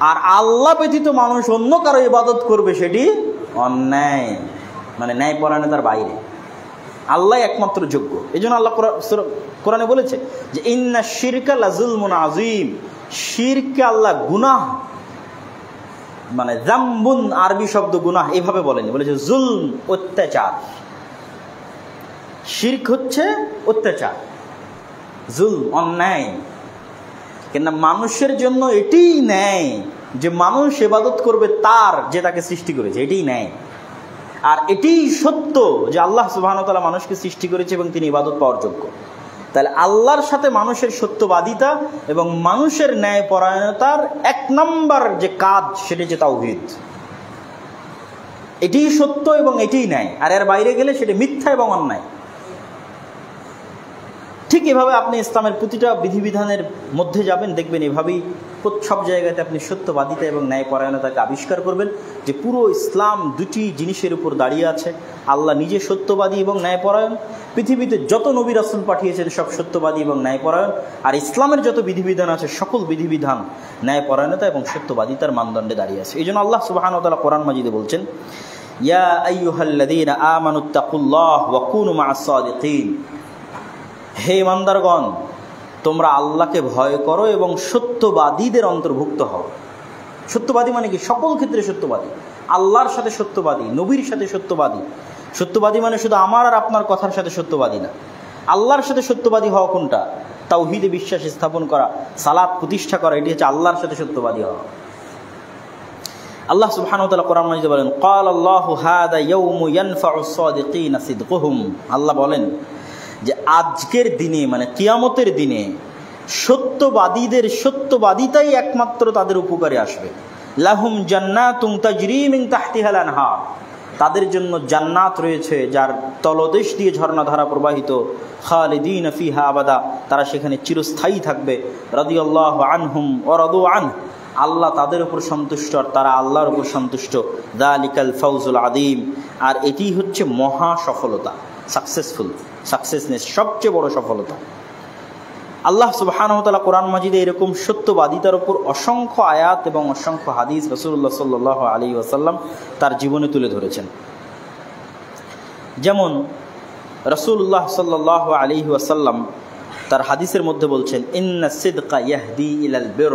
আর আল্লাহ ব্যতীত মানুষ অন্য কারও ইবাদত করবে, সেটি অন্যায়। মানে ন্যায় পরায়ণতার বাইরে। আল্লাহ একমাত্র যোগ্য। এই জন্য আল্লাহ কোরআনে বলেছে যে, ইন্না শিরকা লাজুলমুন আজিম শিরকে আল্লাহ গুনাহ মানে জাম্বুন আরবি শব্দ গুনাহ, এভাবে বলেনি। বলেছে, জুলম, অত্যাচার। শির্ক হচ্ছে অত্যাচার জুল অন্যায়। কেন মানুষের জন্য এটিই ন্যায় যে মানুষ এবাদত করবে তার যে তাকে সৃষ্টি করেছে, এটিই ন্যায়। আর এটিই সত্য যে আল্লাহ সুবাহতালা মানুষকে সৃষ্টি করেছে এবং তিনি ইবাদত পাওয়ার যোগ্য। তাহলে আল্লাহর সাথে মানুষের সত্যবাদিতা এবং মানুষের ন্যায় পরায়ণতার এক নম্বর যে কাজ, সেটি যে তাওহিদ। এটিই সত্য এবং এটিই ন্যায়। আর এর বাইরে গেলে সেটি মিথ্যা এবং অন্যায়। ঠিক এভাবে আপনি ইসলামের প্রতিটা বিধিবিধানের মধ্যে যাবেন, দেখবেন এভাবেই সব জায়গাতে আপনি সত্যবাদিতা এবং ন্যায়পরায়ণতাকে আবিষ্কার করবেন যে পুরো ইসলাম দুটি জিনিসের উপর দাঁড়িয়ে আছে। আল্লাহ নিজে সত্যবাদী এবং ন্যায়পরায়ণ। পৃথিবীতে যত নবী রাসুল পাঠিয়েছেন সব সত্যবাদী এবং ন্যায়পরায়ণ। আর ইসলামের যত বিধিবিধান আছে, সকল বিধিবিধান ন্যায়পরায়ণতা এবং সত্যবাদিতার মানদণ্ডে দাঁড়িয়ে আছে। এই জন্য আল্লাহ সুবাহানতালা কোরআন মাজিদে বলছেন, ইয়া আইয়ুহাল্লাযীনা আমানুত্তাকুল্লাহ ওয়া কুনু মা'আস সাদিকিন হে ইমানদারগণ, তোমরা আল্লাহকে ভয় করো এবং সত্যবাদীদের অন্তর্ভুক্ত হও। সত্যবাদী মানে কি? সকল ক্ষেত্রে সত্যবাদী। আল্লাহর সাথে সত্যবাদী, নবীর সাথে সত্যবাদী। সত্যবাদী মানে শুধু আমার আর আপনার কথার সাথে সত্যবাদী না। আল্লাহর সাথে সত্যবাদী হওয়া কোনটা? তাওহিদে বিশ্বাস স্থাপন করা সালাদ প্রতিষ্ঠা করা, এটি হচ্ছে আল্লাহর সাথে সত্যবাদী হওয়া। আল্লাহ সুবহানাহু বলেন, ক্বাল আল্লাহু আল্লাহ বলেন যে আজকের দিনে মানে কিয়ামতের দিনে, সত্যবাদীদের সত্যবাদিতাই একমাত্র তাদের উপকারে আসবে। লাহুম জান্নাতুম তাজরি মিন তাহতিহাল আনহার। তাদের জন্য জান্নাত রয়েছে, যার তলদেশ দিয়ে ঝর্ণাধারা প্রবাহিত। খালিদিন ফিহা আবাদা। তারা সেখানে চিরস্থায়ী থাকবে। রাদিয়াল্লাহু আনহুম ওয়া রাদু আন আল্লাহ তাদের উপর সন্তুষ্ট আর তারা আল্লাহর উপর সন্তুষ্ট। দা আলিকাল ফৌজুল আদিম আর এটি হচ্ছে মহা সফলতা। সাকসেসফুল সাকসেসনেস সবচেয়ে বড় সফলতা। আল্লাহ সুবাহানহতালা কোরআন মাজিদে এরকম সত্যবাদিতার উপর অসংখ্য আয়াত এবং অসংখ্য হাদিস রসুল্লাহ সাল্লাহ আলী ওয়াসাল্লাম তার জীবনে তুলে ধরেছেন। যেমন রসুল্লাহ সাল্লাহ আলী ওয়াসাল্লাম তার হাদিসের মধ্যে বলছেন, ইন্না ইয়াহদি ইলাল বের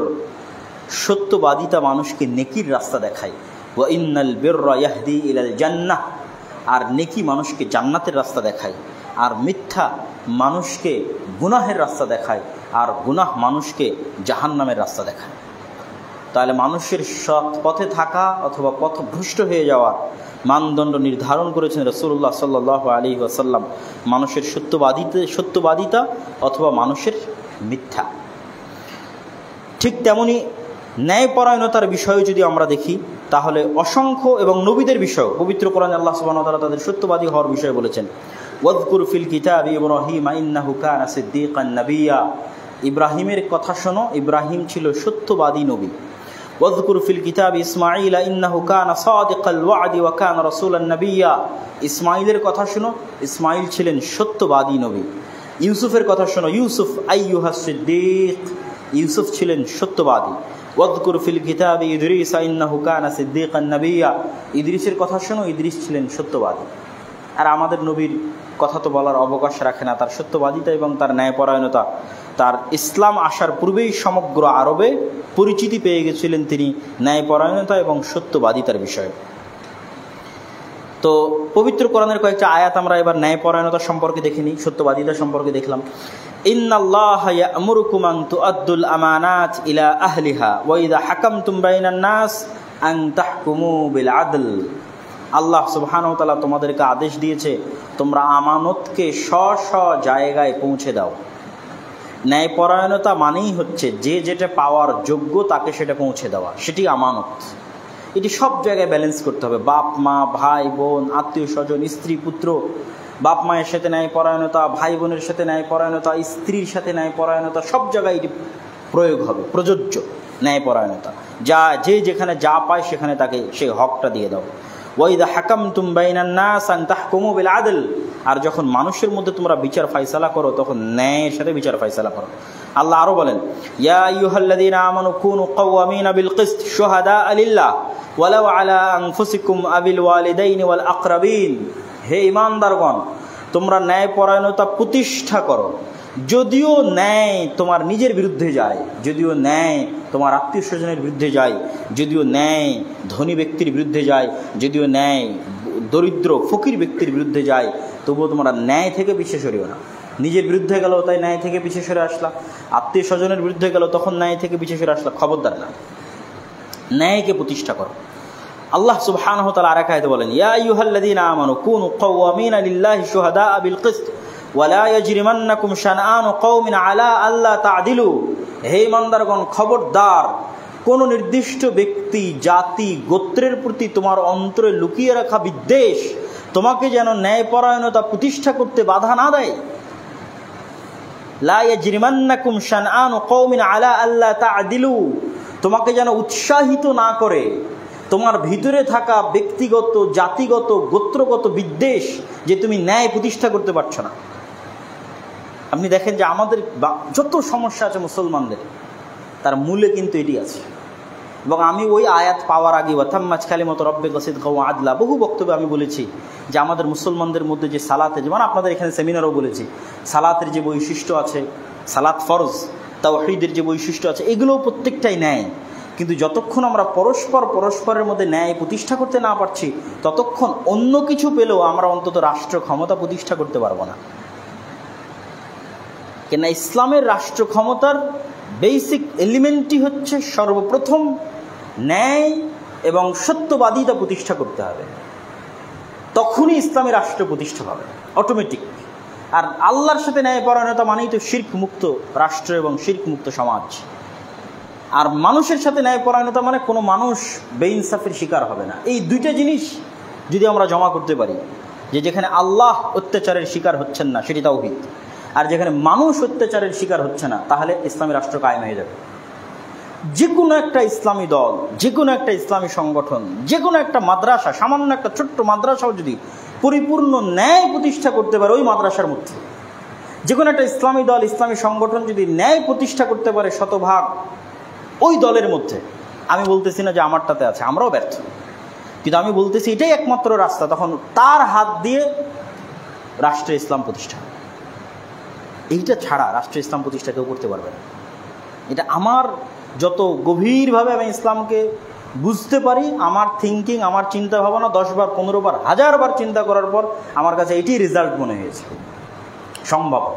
সত্যবাদিতা মানুষকে নেকির রাস্তা দেখায়। ও ইন্নাল বের ইয়াহদি ইলাল জান্নাহ। আর নেকি মানুষকে জান্নাতের রাস্তা দেখায়, আর মিথ্যা মানুষকে গুনাহের রাস্তা দেখায়, আর গুনাহ মানুষকে জাহান্নামের রাস্তা দেখায়। তাহলে মানুষের সৎ পথে থাকা অথবা পথভ্রষ্ট হয়ে যাওয়ার মানদণ্ড নির্ধারণ করেছেন রসুল্লাহ সাল্লাহ আলী ওয়াসাল্লাম, মানুষের সত্যবাদিতে, সত্যবাদিতা অথবা মানুষের মিথ্যা। ঠিক তেমনি ন্যায়পরায়ণতার বিষয়ে যদি আমরা দেখি তাহলে অসংখ্য এবং নবীদের বিষয়, পবিত্র কোরআন আল্লাহ সুবাহ তালা তাদের সত্যবাদী হওয়ার বিষয়ে বলেছেন। ওয়াদকুর ফিল কিতাব ইব্রাহিম, ইন্নাহু কানা সিদ্দিকান নবিয়া। ইব্রাহিমের কথা শোনো, ইব্রাহিম ছিল সত্যবাদী নবী। ওয়াদকুর ফিল কিতাব ইসমাইল ইন্নাহু কানা সাদিকাল ওয়াদি ওয়া কানা রাসূলান নবিয়া। ইসমাইলের কথা শোনো ইসমাইল ছিলেন সত্যবাদী নবী। ইউসুফের কথা শোনো, ইউসুফ আইয়ুহা সিদ্দিক। ইউসুফ ছিলেন সত্যবাদী। ওয়াদকুর ফিল কিতাব ইদরিস ইন্নাহু কানা সিদ্দিকান নবিয়া। ইদরিসের কথা শোনো, ইদরিস ছিলেন সত্যবাদী। আর আমাদের নবীর কথা তো বলার অবকাশ রাখে না, তার সত্যবাদিতা এবং তার ন্যায়পরায়ণতা। তার ইসলাম আসার পূর্বেই সমগ্র আরবে পরিচিতি পেয়ে গেছিলেন তিনি ন্যায়পরায়ণতা এবং সত্যবাদিতার বিষয়ে। তো পবিত্র কোরআনের কয়েকটা আয়াত আমরা এবার ন্যায়পরায়ণতা সম্পর্কে দেখে নিই সত্যবাদিতা সম্পর্কে দেখলাম। তুআদ্দুল আমানাত ইলা আহলিহা ওয়া হাকামতুম বাইনান নাস আন তাহকুমু বিল আদল আল্লাহ সুবহানাহু তাআলা তোমাদেরকে আদেশ দিয়েছে, তোমরা আমানতকে স্ব স্ব জায়গায় পৌঁছে দাও। ন্যায়পরায়ণতা মানেই হচ্ছে যে যেটা পাওয়ার যোগ্য তাকে সেটা পৌঁছে দেওয়া, সেটি আমানত। এটি সব জায়গায় ব্যালেন্স করতে হবে। বাপ, মা, ভাই, বোন, আত্মীয় স্বজন, স্ত্রী, পুত্র। বাপ, মায়ের সাথে ন্যায় পরায়ণতা ভাই, বোনের সাথে ন্যায় পরায়ণতা স্ত্রীর সাথে ন্যায় পরায়ণতা সব জায়গায় এটি প্রয়োগ হবে, প্রযোজ্য ন্যায় পরায়ণতা যা, যে যেখানে যা পায় সেখানে তাকে সেই হকটা দিয়ে দাও। ওয়াইদা হাকাম তুম বাইনান্নাস আন তাহকুমু বিল আদল। আর যখন মানুষের মধ্যে তোমরা বিচার ফাইসালা করো, তখন ন্যায়ের সাথে বিচার ফাইসালা করো। আল্লাহ আরও বলেন, ইয়া আইয়ুহাল্লাযীনা আমানু কুনু কাওয়ামিনা বিল কিসত শুহাদা লিল্লাহ ওয়ালাউ আলা আনফুসিকুম আবিল ওয়ালিদাইনি ওয়াল আকরাবিন। হে ঈমানদারগণ তোমরা ন্যায়পরায়ণতা প্রতিষ্ঠা করো। যদিও ন্যায় তোমার নিজের বিরুদ্ধে যায়, যদিও ন্যায় তোমার আত্মীয় স্বজনের বিরুদ্ধে যায়, যদিও ন্যায় ধনী ব্যক্তির বিরুদ্ধে যায়, যদিও ন্যায় দরিদ্র ফকির ব্যক্তির বিরুদ্ধে যায়, তবুও তোমরা ন্যায় থেকে পিছিয়ে সরিও না। নিজের বিরুদ্ধে গেল তাই ন্যায় থেকে পিছিয়ে সরে আসলা। আত্মীয় স্বজনের বিরুদ্ধে গেল তখন ন্যায় থেকে পিছিয়ে সরে আসলা। খবরদার না। ন্যায়কে প্রতিষ্ঠা করো। আল্লাহ সুবহানাহু তাআলা আরেক আয়াতে বলেন, ইয়া আইয়ুহাল্লাযীনা আমানু কুনু কাওয়ামিনা লিল্লাহি শুহাদাআ বিল কিসত। ওয়ালা ইয়াজরিমান্নাকুম শানআনু কওমিন আলা আল্লা তা'দিলু। হে ইমানদারগণ, খবরদার, কোন নির্দিষ্ট ব্যক্তি, জাতি, গোত্রের প্রতি তোমার অন্তরে লুকিয়ে রাখা বিদ্বেষ, তোমাকে যেন ন্যায়পরায়ণতা প্রতিষ্ঠা করতে বাধা না দেয়। লা ইয়াজরিমান্নাকুম শানআনু কওমিন আলা আল্লা তা'দিলু। তোমাকে যেন উৎসাহিত না করে। তোমার ভিতরে থাকা ব্যক্তিগত, জাতিগত, গোত্রগত বিদ্বেষ যে তুমি ন্যায় প্রতিষ্ঠা করতে পারছ না। আপনি দেখেন যে আমাদের যত সমস্যা আছে মুসলমানদের, তার মূলে কিন্তু এটি আছে। এবং আমি ওই আয়াত পাওয়ার আগে ওয়াথাম্মাজ মতো রব্বে গসিদ খাও আদলা, বহু বক্তব্যে আমি বলেছি যে আমাদের মুসলমানদের মধ্যে যে সালাতে, যেমন আপনাদের এখানে সেমিনারও বলেছি, সালাতের যে বৈশিষ্ট্য আছে, সালাত ফরজ, তাওহিদের যে বৈশিষ্ট্য আছে, এগুলোও প্রত্যেকটাই ন্যায়। কিন্তু যতক্ষণ আমরা পরস্পর পরস্পরের মধ্যে ন্যায় প্রতিষ্ঠা করতে না পারছি, ততক্ষণ অন্য কিছু পেলেও আমরা অন্তত রাষ্ট্র ক্ষমতা প্রতিষ্ঠা করতে পারব না। কেন ইসলামের রাষ্ট্র ক্ষমতার বেসিক এলিমেন্টই হচ্ছে সর্বপ্রথম ন্যায় এবং সত্যবাদিতা প্রতিষ্ঠা করতে হবে। তখনই ইসলামী রাষ্ট্র প্রতিষ্ঠা হবে অটোমেটিক আর আল্লাহর সাথে ন্যায় পরায়ণতা মানেই তো শির্ক মুক্ত রাষ্ট্র এবং শির্ক মুক্ত সমাজ। আর মানুষের সাথে ন্যায় পরায়ণতা মানে কোনো মানুষ বেইনসাফের শিকার হবে না। এই দুইটা জিনিস যদি আমরা জমা করতে পারি, যে যেখানে আল্লাহ অত্যাচারের শিকার হচ্ছেন না, সেটি তাওহিদ। আর যেখানে মানুষ অত্যাচারের শিকার হচ্ছে না, তাহলে ইসলামী রাষ্ট্র কায়েম হয়ে যাবে। যে কোনো একটা ইসলামী দল যে কোনো একটা ইসলামী সংগঠন যে কোনো একটা মাদ্রাসা, সামান্য একটা ছোট্ট মাদ্রাসাও যদি পরিপূর্ণ ন্যায় প্রতিষ্ঠা করতে পারে, ওই মাদ্রাসার মধ্যে। যে কোনো একটা ইসলামী দল, ইসলামী সংগঠন যদি ন্যায় প্রতিষ্ঠা করতে পারে শতভাগ, ওই দলের মধ্যে। আমি বলতেছি না যে আমারটাতে আছে, আমরাও ব্যর্থ। কিন্তু আমি বলতেছি এটাই একমাত্র রাস্তা, তখন তার হাত দিয়ে রাষ্ট্রে ইসলাম প্রতিষ্ঠা। এইটা ছাড়া রাষ্ট্র ইসলাম প্রতিষ্ঠা কেউ করতে পারবে না। এটা আমার যত গভীরভাবে আমি ইসলামকে বুঝতে পারি, আমার থিঙ্কিং আমার চিন্তা ভাবনা দশ বার, পনেরো বার, হাজার বার চিন্তা করার পর আমার কাছে এটি রেজাল্ট মনে হয়েছে। সম্ভব।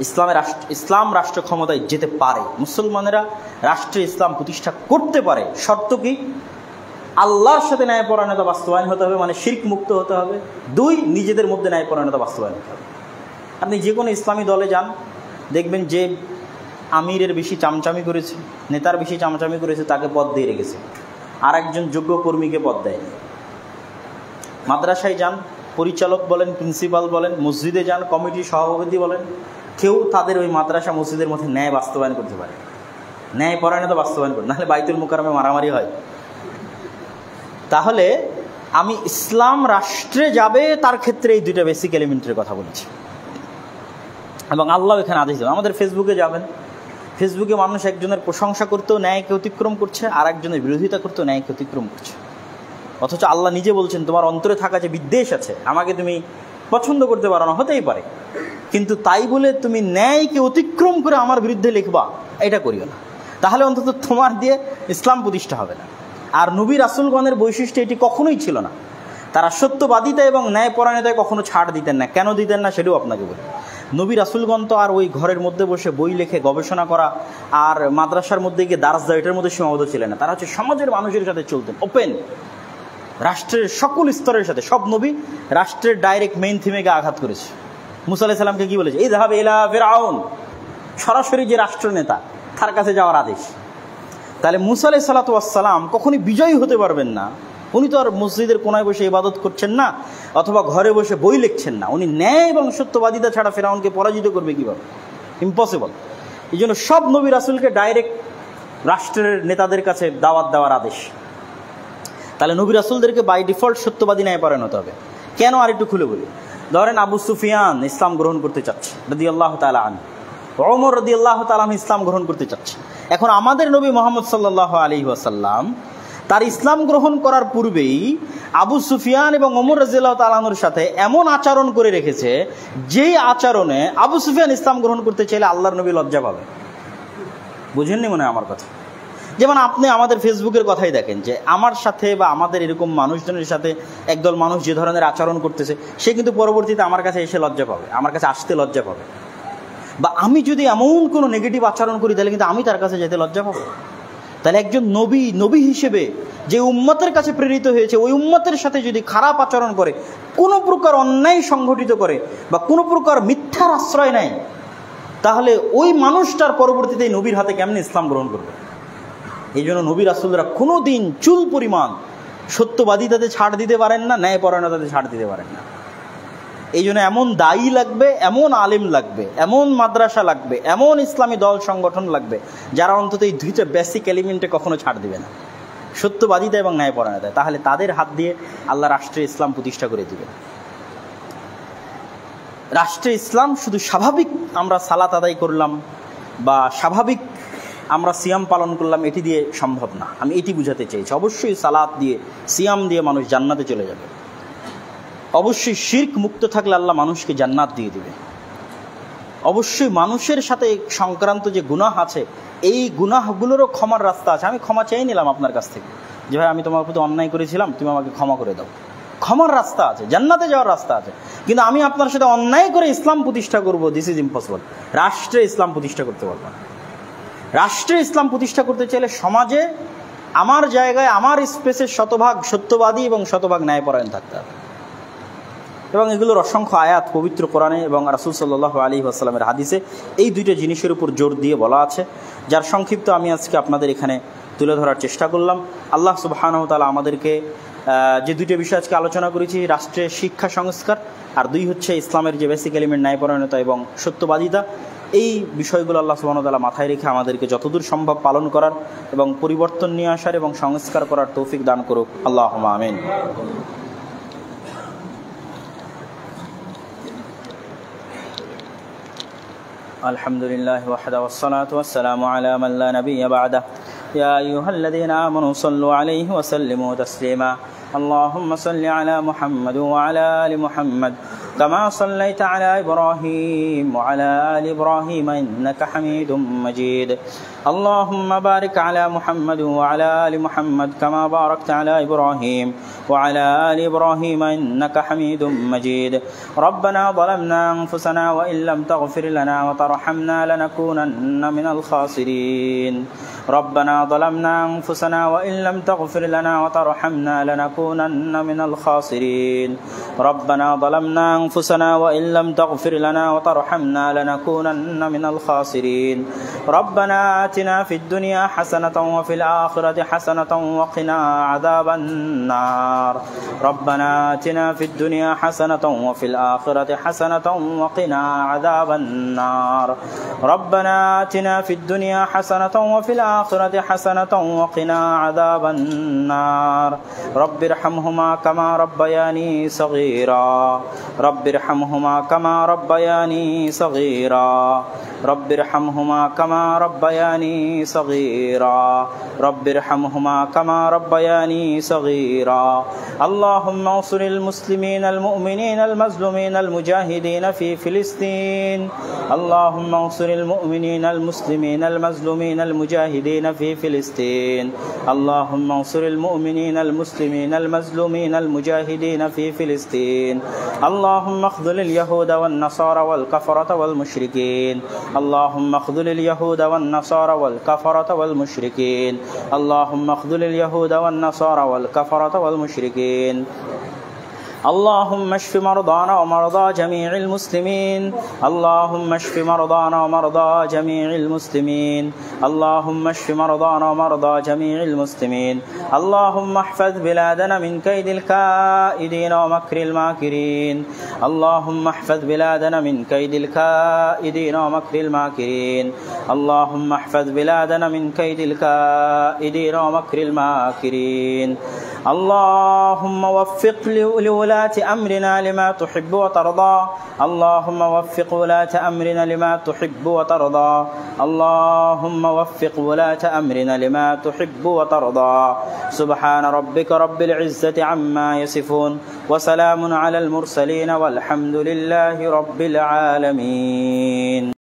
ইসলামের রাষ্ট্র ইসলাম রাষ্ট্র ক্ষমতায় যেতে পারে। মুসলমানেরা রাষ্ট্রে ইসলাম প্রতিষ্ঠা করতে পারে। শর্ত কি? আল্লাহর সাথে ন্যায়পরায়ণতা বাস্তবায়ন হতে হবে মানে শির্ক মুক্ত হতে হবে। দুই, নিজেদের মধ্যে ন্যায়পরায়ণতা বাস্তবায়ন হতে হবে। আপনি যে কোনো ইসলামী দলে যান, দেখবেন যে আমিরের বেশি চামচামি করেছে, নেতার বেশি চামচামি করেছে, তাকে পদ দিয়ে রেখেছে। আর একজন যোগ্য কর্মীকে পদ দেয়নি। মাদ্রাসায় যান, পরিচালক বলেন, প্রিন্সিপাল বলেন, মসজিদে যান, কমিটির সভাপতি বলেন, কেউ তাদের ওই মাদ্রাসা মসজিদের মধ্যে ন্যায় বাস্তবায়ন করতে পারে ন্যায় পরায়ণতা বাস্তবায়ন করে, নাহলে বাইতুল মুকারমে মারামারি হয়। তাহলে আমি ইসলাম রাষ্ট্রে যাবে, তার ক্ষেত্রে এই দুইটা বেসিক এলিমেন্টের কথা বলেছি। এবং আল্লাহ এখানে আদেশ দেবেন। আমাদের ফেসবুকে যাবেন। ফেসবুকে মানুষ একজনের প্রশংসা করতেও ন্যায়কে অতিক্রম করছে, আর একজনের বিরোধিতা করতেও ন্যায়কে অতিক্রম করছে। অথচ আল্লাহ নিজে বলছেন, তোমার অন্তরে থাকা যে বিদ্বেষ আছে, আমাকে তুমি পছন্দ করতে পারো না। হতেই পারে। কিন্তু তাই বলে তুমি ন্যায়কে অতিক্রম করে আমার বিরুদ্ধে লিখবা, এটা করিও না। তাহলে অন্তত তোমার দিয়ে ইসলাম প্রতিষ্ঠা হবে না। আর নবী রাসুলগণের বৈশিষ্ট্য এটি কখনোই ছিল না। তারা সত্যবাদিতা এবং ন্যায়পরায়ণতায় কখনো ছাড় দিতেন না। কেন দিতেন না সেটাও আপনাকে বলি। নবী রাসুলগণ তো আর ওই ঘরের মধ্যে বসে বই লেখে গবেষণা করা আর মাদ্রাসার মধ্যে গিয়ে দারাজ এটার মধ্যে সীমাবদ্ধ ছিলেন না। তারা হচ্ছে সমাজের মানুষের সাথে চলতেন ওপেন রাষ্ট্রের সকল স্তরের সাথে। সব নবী রাষ্ট্রের ডাইরেক্ট মেইন থিমেকে আঘাত করেছে। মুসা আলাহ সাল্লামকে কি বলেছে? এই ধাবে এলা ফেরাউন সরাসরি যে রাষ্ট্রনেতা তার কাছে যাওয়ার আদেশ। তাহলে মুসা আলাহ কখনই বিজয়ী হতে পারবেন না। উনি তো আর মসজিদের কোনায় বসে ইবাদত করছেন না, অথবা ঘরে বসে বই লিখছেন না। উনি ন্যায় এবং সত্যবাদিতা ছাড়া ফেরাউনকে পরাজিত করবে কীভাবে? ইম্পসিবল এই জন্য সব নবী রাসুলকে ডাইরেক্ট রাষ্ট্রের নেতাদের কাছে দাওয়াত দেওয়ার আদেশ। তাহলে নবী রাসুলদেরকে বাই ডিফল্ট সত্যবাদী ন্যায় পরায়ণ হবে। কেন আর একটু খুলে বলি? ধরেন আবু সুফিয়ান ইসলাম গ্রহণ করতে চাচ্ছে রদি আল্লাহ তালা আন অমর রদি আল্লাহ তালাম ইসলাম গ্রহণ করতে চাচ্ছে। এখন আমাদের নবী মোহাম্মদ সাল্লাহ আলী ওয়াসাল্লাম তার ইসলাম গ্রহণ করার পূর্বেই আবু সুফিয়ান এবং অমর রাজিল্লাহ তালানুর সাথে এমন আচরণ করে রেখেছে, যেই আচরণে আবু সুফিয়ান ইসলাম গ্রহণ করতে চাইলে আল্লাহর নবী লজ্জা পাবে। বুঝেননি মনে আমার কথা? যেমন আপনি আমাদের ফেসবুকের কথাই দেখেন যে আমার সাথে বা আমাদের এরকম মানুষজনের সাথে একদল মানুষ যে ধরনের আচরণ করতেছে, সে কিন্তু পরবর্তীতে আমার কাছে এসে লজ্জা পাবে, আমার কাছে আসতে লজ্জা পাবে। বা আমি যদি এমন কোনো নেগেটিভ আচরণ করি, তাহলে কিন্তু আমি তার কাছে যেতে লজ্জা পাবো? তাহলে একজন নবী নবী হিসেবে যে উম্মতের কাছে প্রেরিত হয়েছে, ওই উম্মতের সাথে যদি খারাপ আচরণ করে, কোনো প্রকার অন্যায় সংঘটিত করে বা কোনো প্রকার মিথ্যার আশ্রয় নেয়, তাহলে ওই মানুষটার পরবর্তীতে নবীর হাতে কেমনি ইসলাম গ্রহণ করবে? এই জন্য নবী রাসুলরা কোনো দিন চুল পরিমাণ সত্যবাদিতাতে ছাড় দিতে পারেন না ন্যায়পরায়ণতাতে ছাড় দিতে পারেন না। এই জন্য এমন দায়ী লাগবে, এমন আলেম লাগবে, এমন মাদ্রাসা লাগবে, এমন ইসলামী দল সংগঠন লাগবে, যারা অন্তত এই দুইটা বেসিক এলিমেন্টে কখনো ছাড় দিবে না। সত্যবাদিতা এবং ন্যায় ন্যায়পরায়ণতা, তাহলে তাদের হাত দিয়ে আল্লাহ রাষ্ট্রে ইসলাম প্রতিষ্ঠা করে দিবে রাষ্ট্রে ইসলাম শুধু স্বাভাবিক আমরা সালাত আদায় করলাম বা স্বাভাবিক আমরা সিয়াম পালন করলাম, এটি দিয়ে সম্ভব না। আমি এটি বুঝাতে চেয়েছি অবশ্যই সালাত দিয়ে, সিয়াম দিয়ে মানুষ জান্নাতে চলে যাবে। অবশ্যই শির্ক মুক্ত থাকলে আল্লাহ মানুষকে জান্নাত দিয়ে দিবে। অবশ্যই মানুষের সাথে সংক্রান্ত যে গুনাহ আছে, এই গুনাহগুলোরও ক্ষমার রাস্তা আছে। আমি ক্ষমা চেয়ে নিলাম আপনার কাছ থেকে যে, ভাই, আমি তোমার প্রতি অন্যায় করেছিলাম, তুমি আমাকে ক্ষমা করে দাও। ক্ষমার রাস্তা আছে, জান্নাতে যাওয়ার রাস্তা আছে। কিন্তু আমি আপনার সাথে অন্যায় করে ইসলাম প্রতিষ্ঠা করব দিস ইজ ইম্পসিবল রাষ্ট্রে ইসলাম প্রতিষ্ঠা করতে পারব না। রাষ্ট্রে ইসলাম প্রতিষ্ঠা করতে চাইলে সমাজে আমার জায়গায়, আমার স্পেসের শতভাগ সত্যবাদী এবং শতভাগ ন্যায়পরায়ণ থাকতে হবে। এবং এগুলোর অসংখ্য আয়াত পবিত্র কোরআনে এবং রাসুল সাল্লাহ আলী আসসালামের হাদিসে এই দুইটা জিনিসের উপর জোর দিয়ে বলা আছে। যার সংক্ষিপ্ত আমি আজকে আপনাদের এখানে তুলে ধরার চেষ্টা করলাম। আল্লাহ সুবাহানহ তালা আমাদেরকে যে দুইটা বিষয় আজকে আলোচনা করেছি, রাষ্ট্রের শিক্ষা সংস্কার আর দুই হচ্ছে ইসলামের যে বেসিক এলিমেন্ট ন্যায়পরায়ণতা এবং সত্যবাদিতা। এই বিষয়গুলো আল্লাহ সুবাহতালা মাথায় রেখে আমাদেরকে যতদূর সম্ভব পালন করার এবং পরিবর্তন নিয়ে আসার এবং সংস্কার করার তৌফিক দান করুক। আল্লাহ আমিন। الحمد لله وحده والصلاة والسلام على من لا نبي بعده. يا أيها الذين آمنوا صلوا عليه وسلموا تسليما. اللهم صل على محمد وعلى آل محمد. كما صليت على إبراهيم وعلى آل إبراهيم إنك حميد مجيد. اللهم بارك على محمد وعلى آل محمد كما باركت على إبراهيم وعلى آل إبراهيم إنك حميد مجيد. ربنا ظلمنا أنفسنا وإن لم تغفر لنا وترحمنا لنكونن من الخاسرين. ربنا ظلمنا أنفسنا وإن لم تغفر لنا وترحمنا لنكونن من الخاسرين. ربنا ظلمنا أنفسنا وإن لم تغفر لنا وترحمنا لنكونن من الخاسرين. ربنا آتنا في الدنيا حسنة وفي الآخرة حسنة وقنا عذاب النار. ربنا آتنا في الدنيا حسنة وفي الآخرة حسنة وقنا عذاب النار. ربنا آتنا في الدنيا حسنة وفي الآخرة حسنة وقنا عذاب النار. رب ارحمهما كما ربياني صغيرا. رب ارحمهما كما ربياني صغيرا. رب ارحمهما كما ربياني صغيرا. رب ارحمهما كما ربياني صغيرا. اللهم انصر المسلمين المؤمنين المظلومين المجاهدين في فلسطين. اللهم انصر المؤمنين المسلمين المظلومين المجاهدين في فلسطين. اللهم انصر المؤمنين المسلمين المظلومين المجاهدين في فلسطين. اللهم اخذل اليهود والنصارى والكفرة والمشركين. اللهم اخذل اليهود والنصارى والكفرة والمشركين. اللهم اخذل اليهود والنصارى والكفرة والمشركين. اللهم اشف مرضانا ومرضى جميع المسلمين. اللهم اشف مرضانا ومرضى جميع المسلمين. اللهم اشف مرضانا ومرضى جميع المسلمين. اللهم احفظ بلادنا من كيد الكائدين ومكر الماكرين. اللهم احفظ بلادنا من كيد الكائدين ومكر الماكرين. اللهم احفظ بلادنا من كيد الكائدين ومكر الماكرين. اللهم وفق لولاة أمرنا لما تحب وترضى. اللهم وفق ولاة أمرنا لما تحب وترضى. اللهم وفق ولاة أمرنا لما تحب وترضى. سبحان ربك رب العزة عما يصفون. وسلام على المرسلين والحمد لله رب العالمين.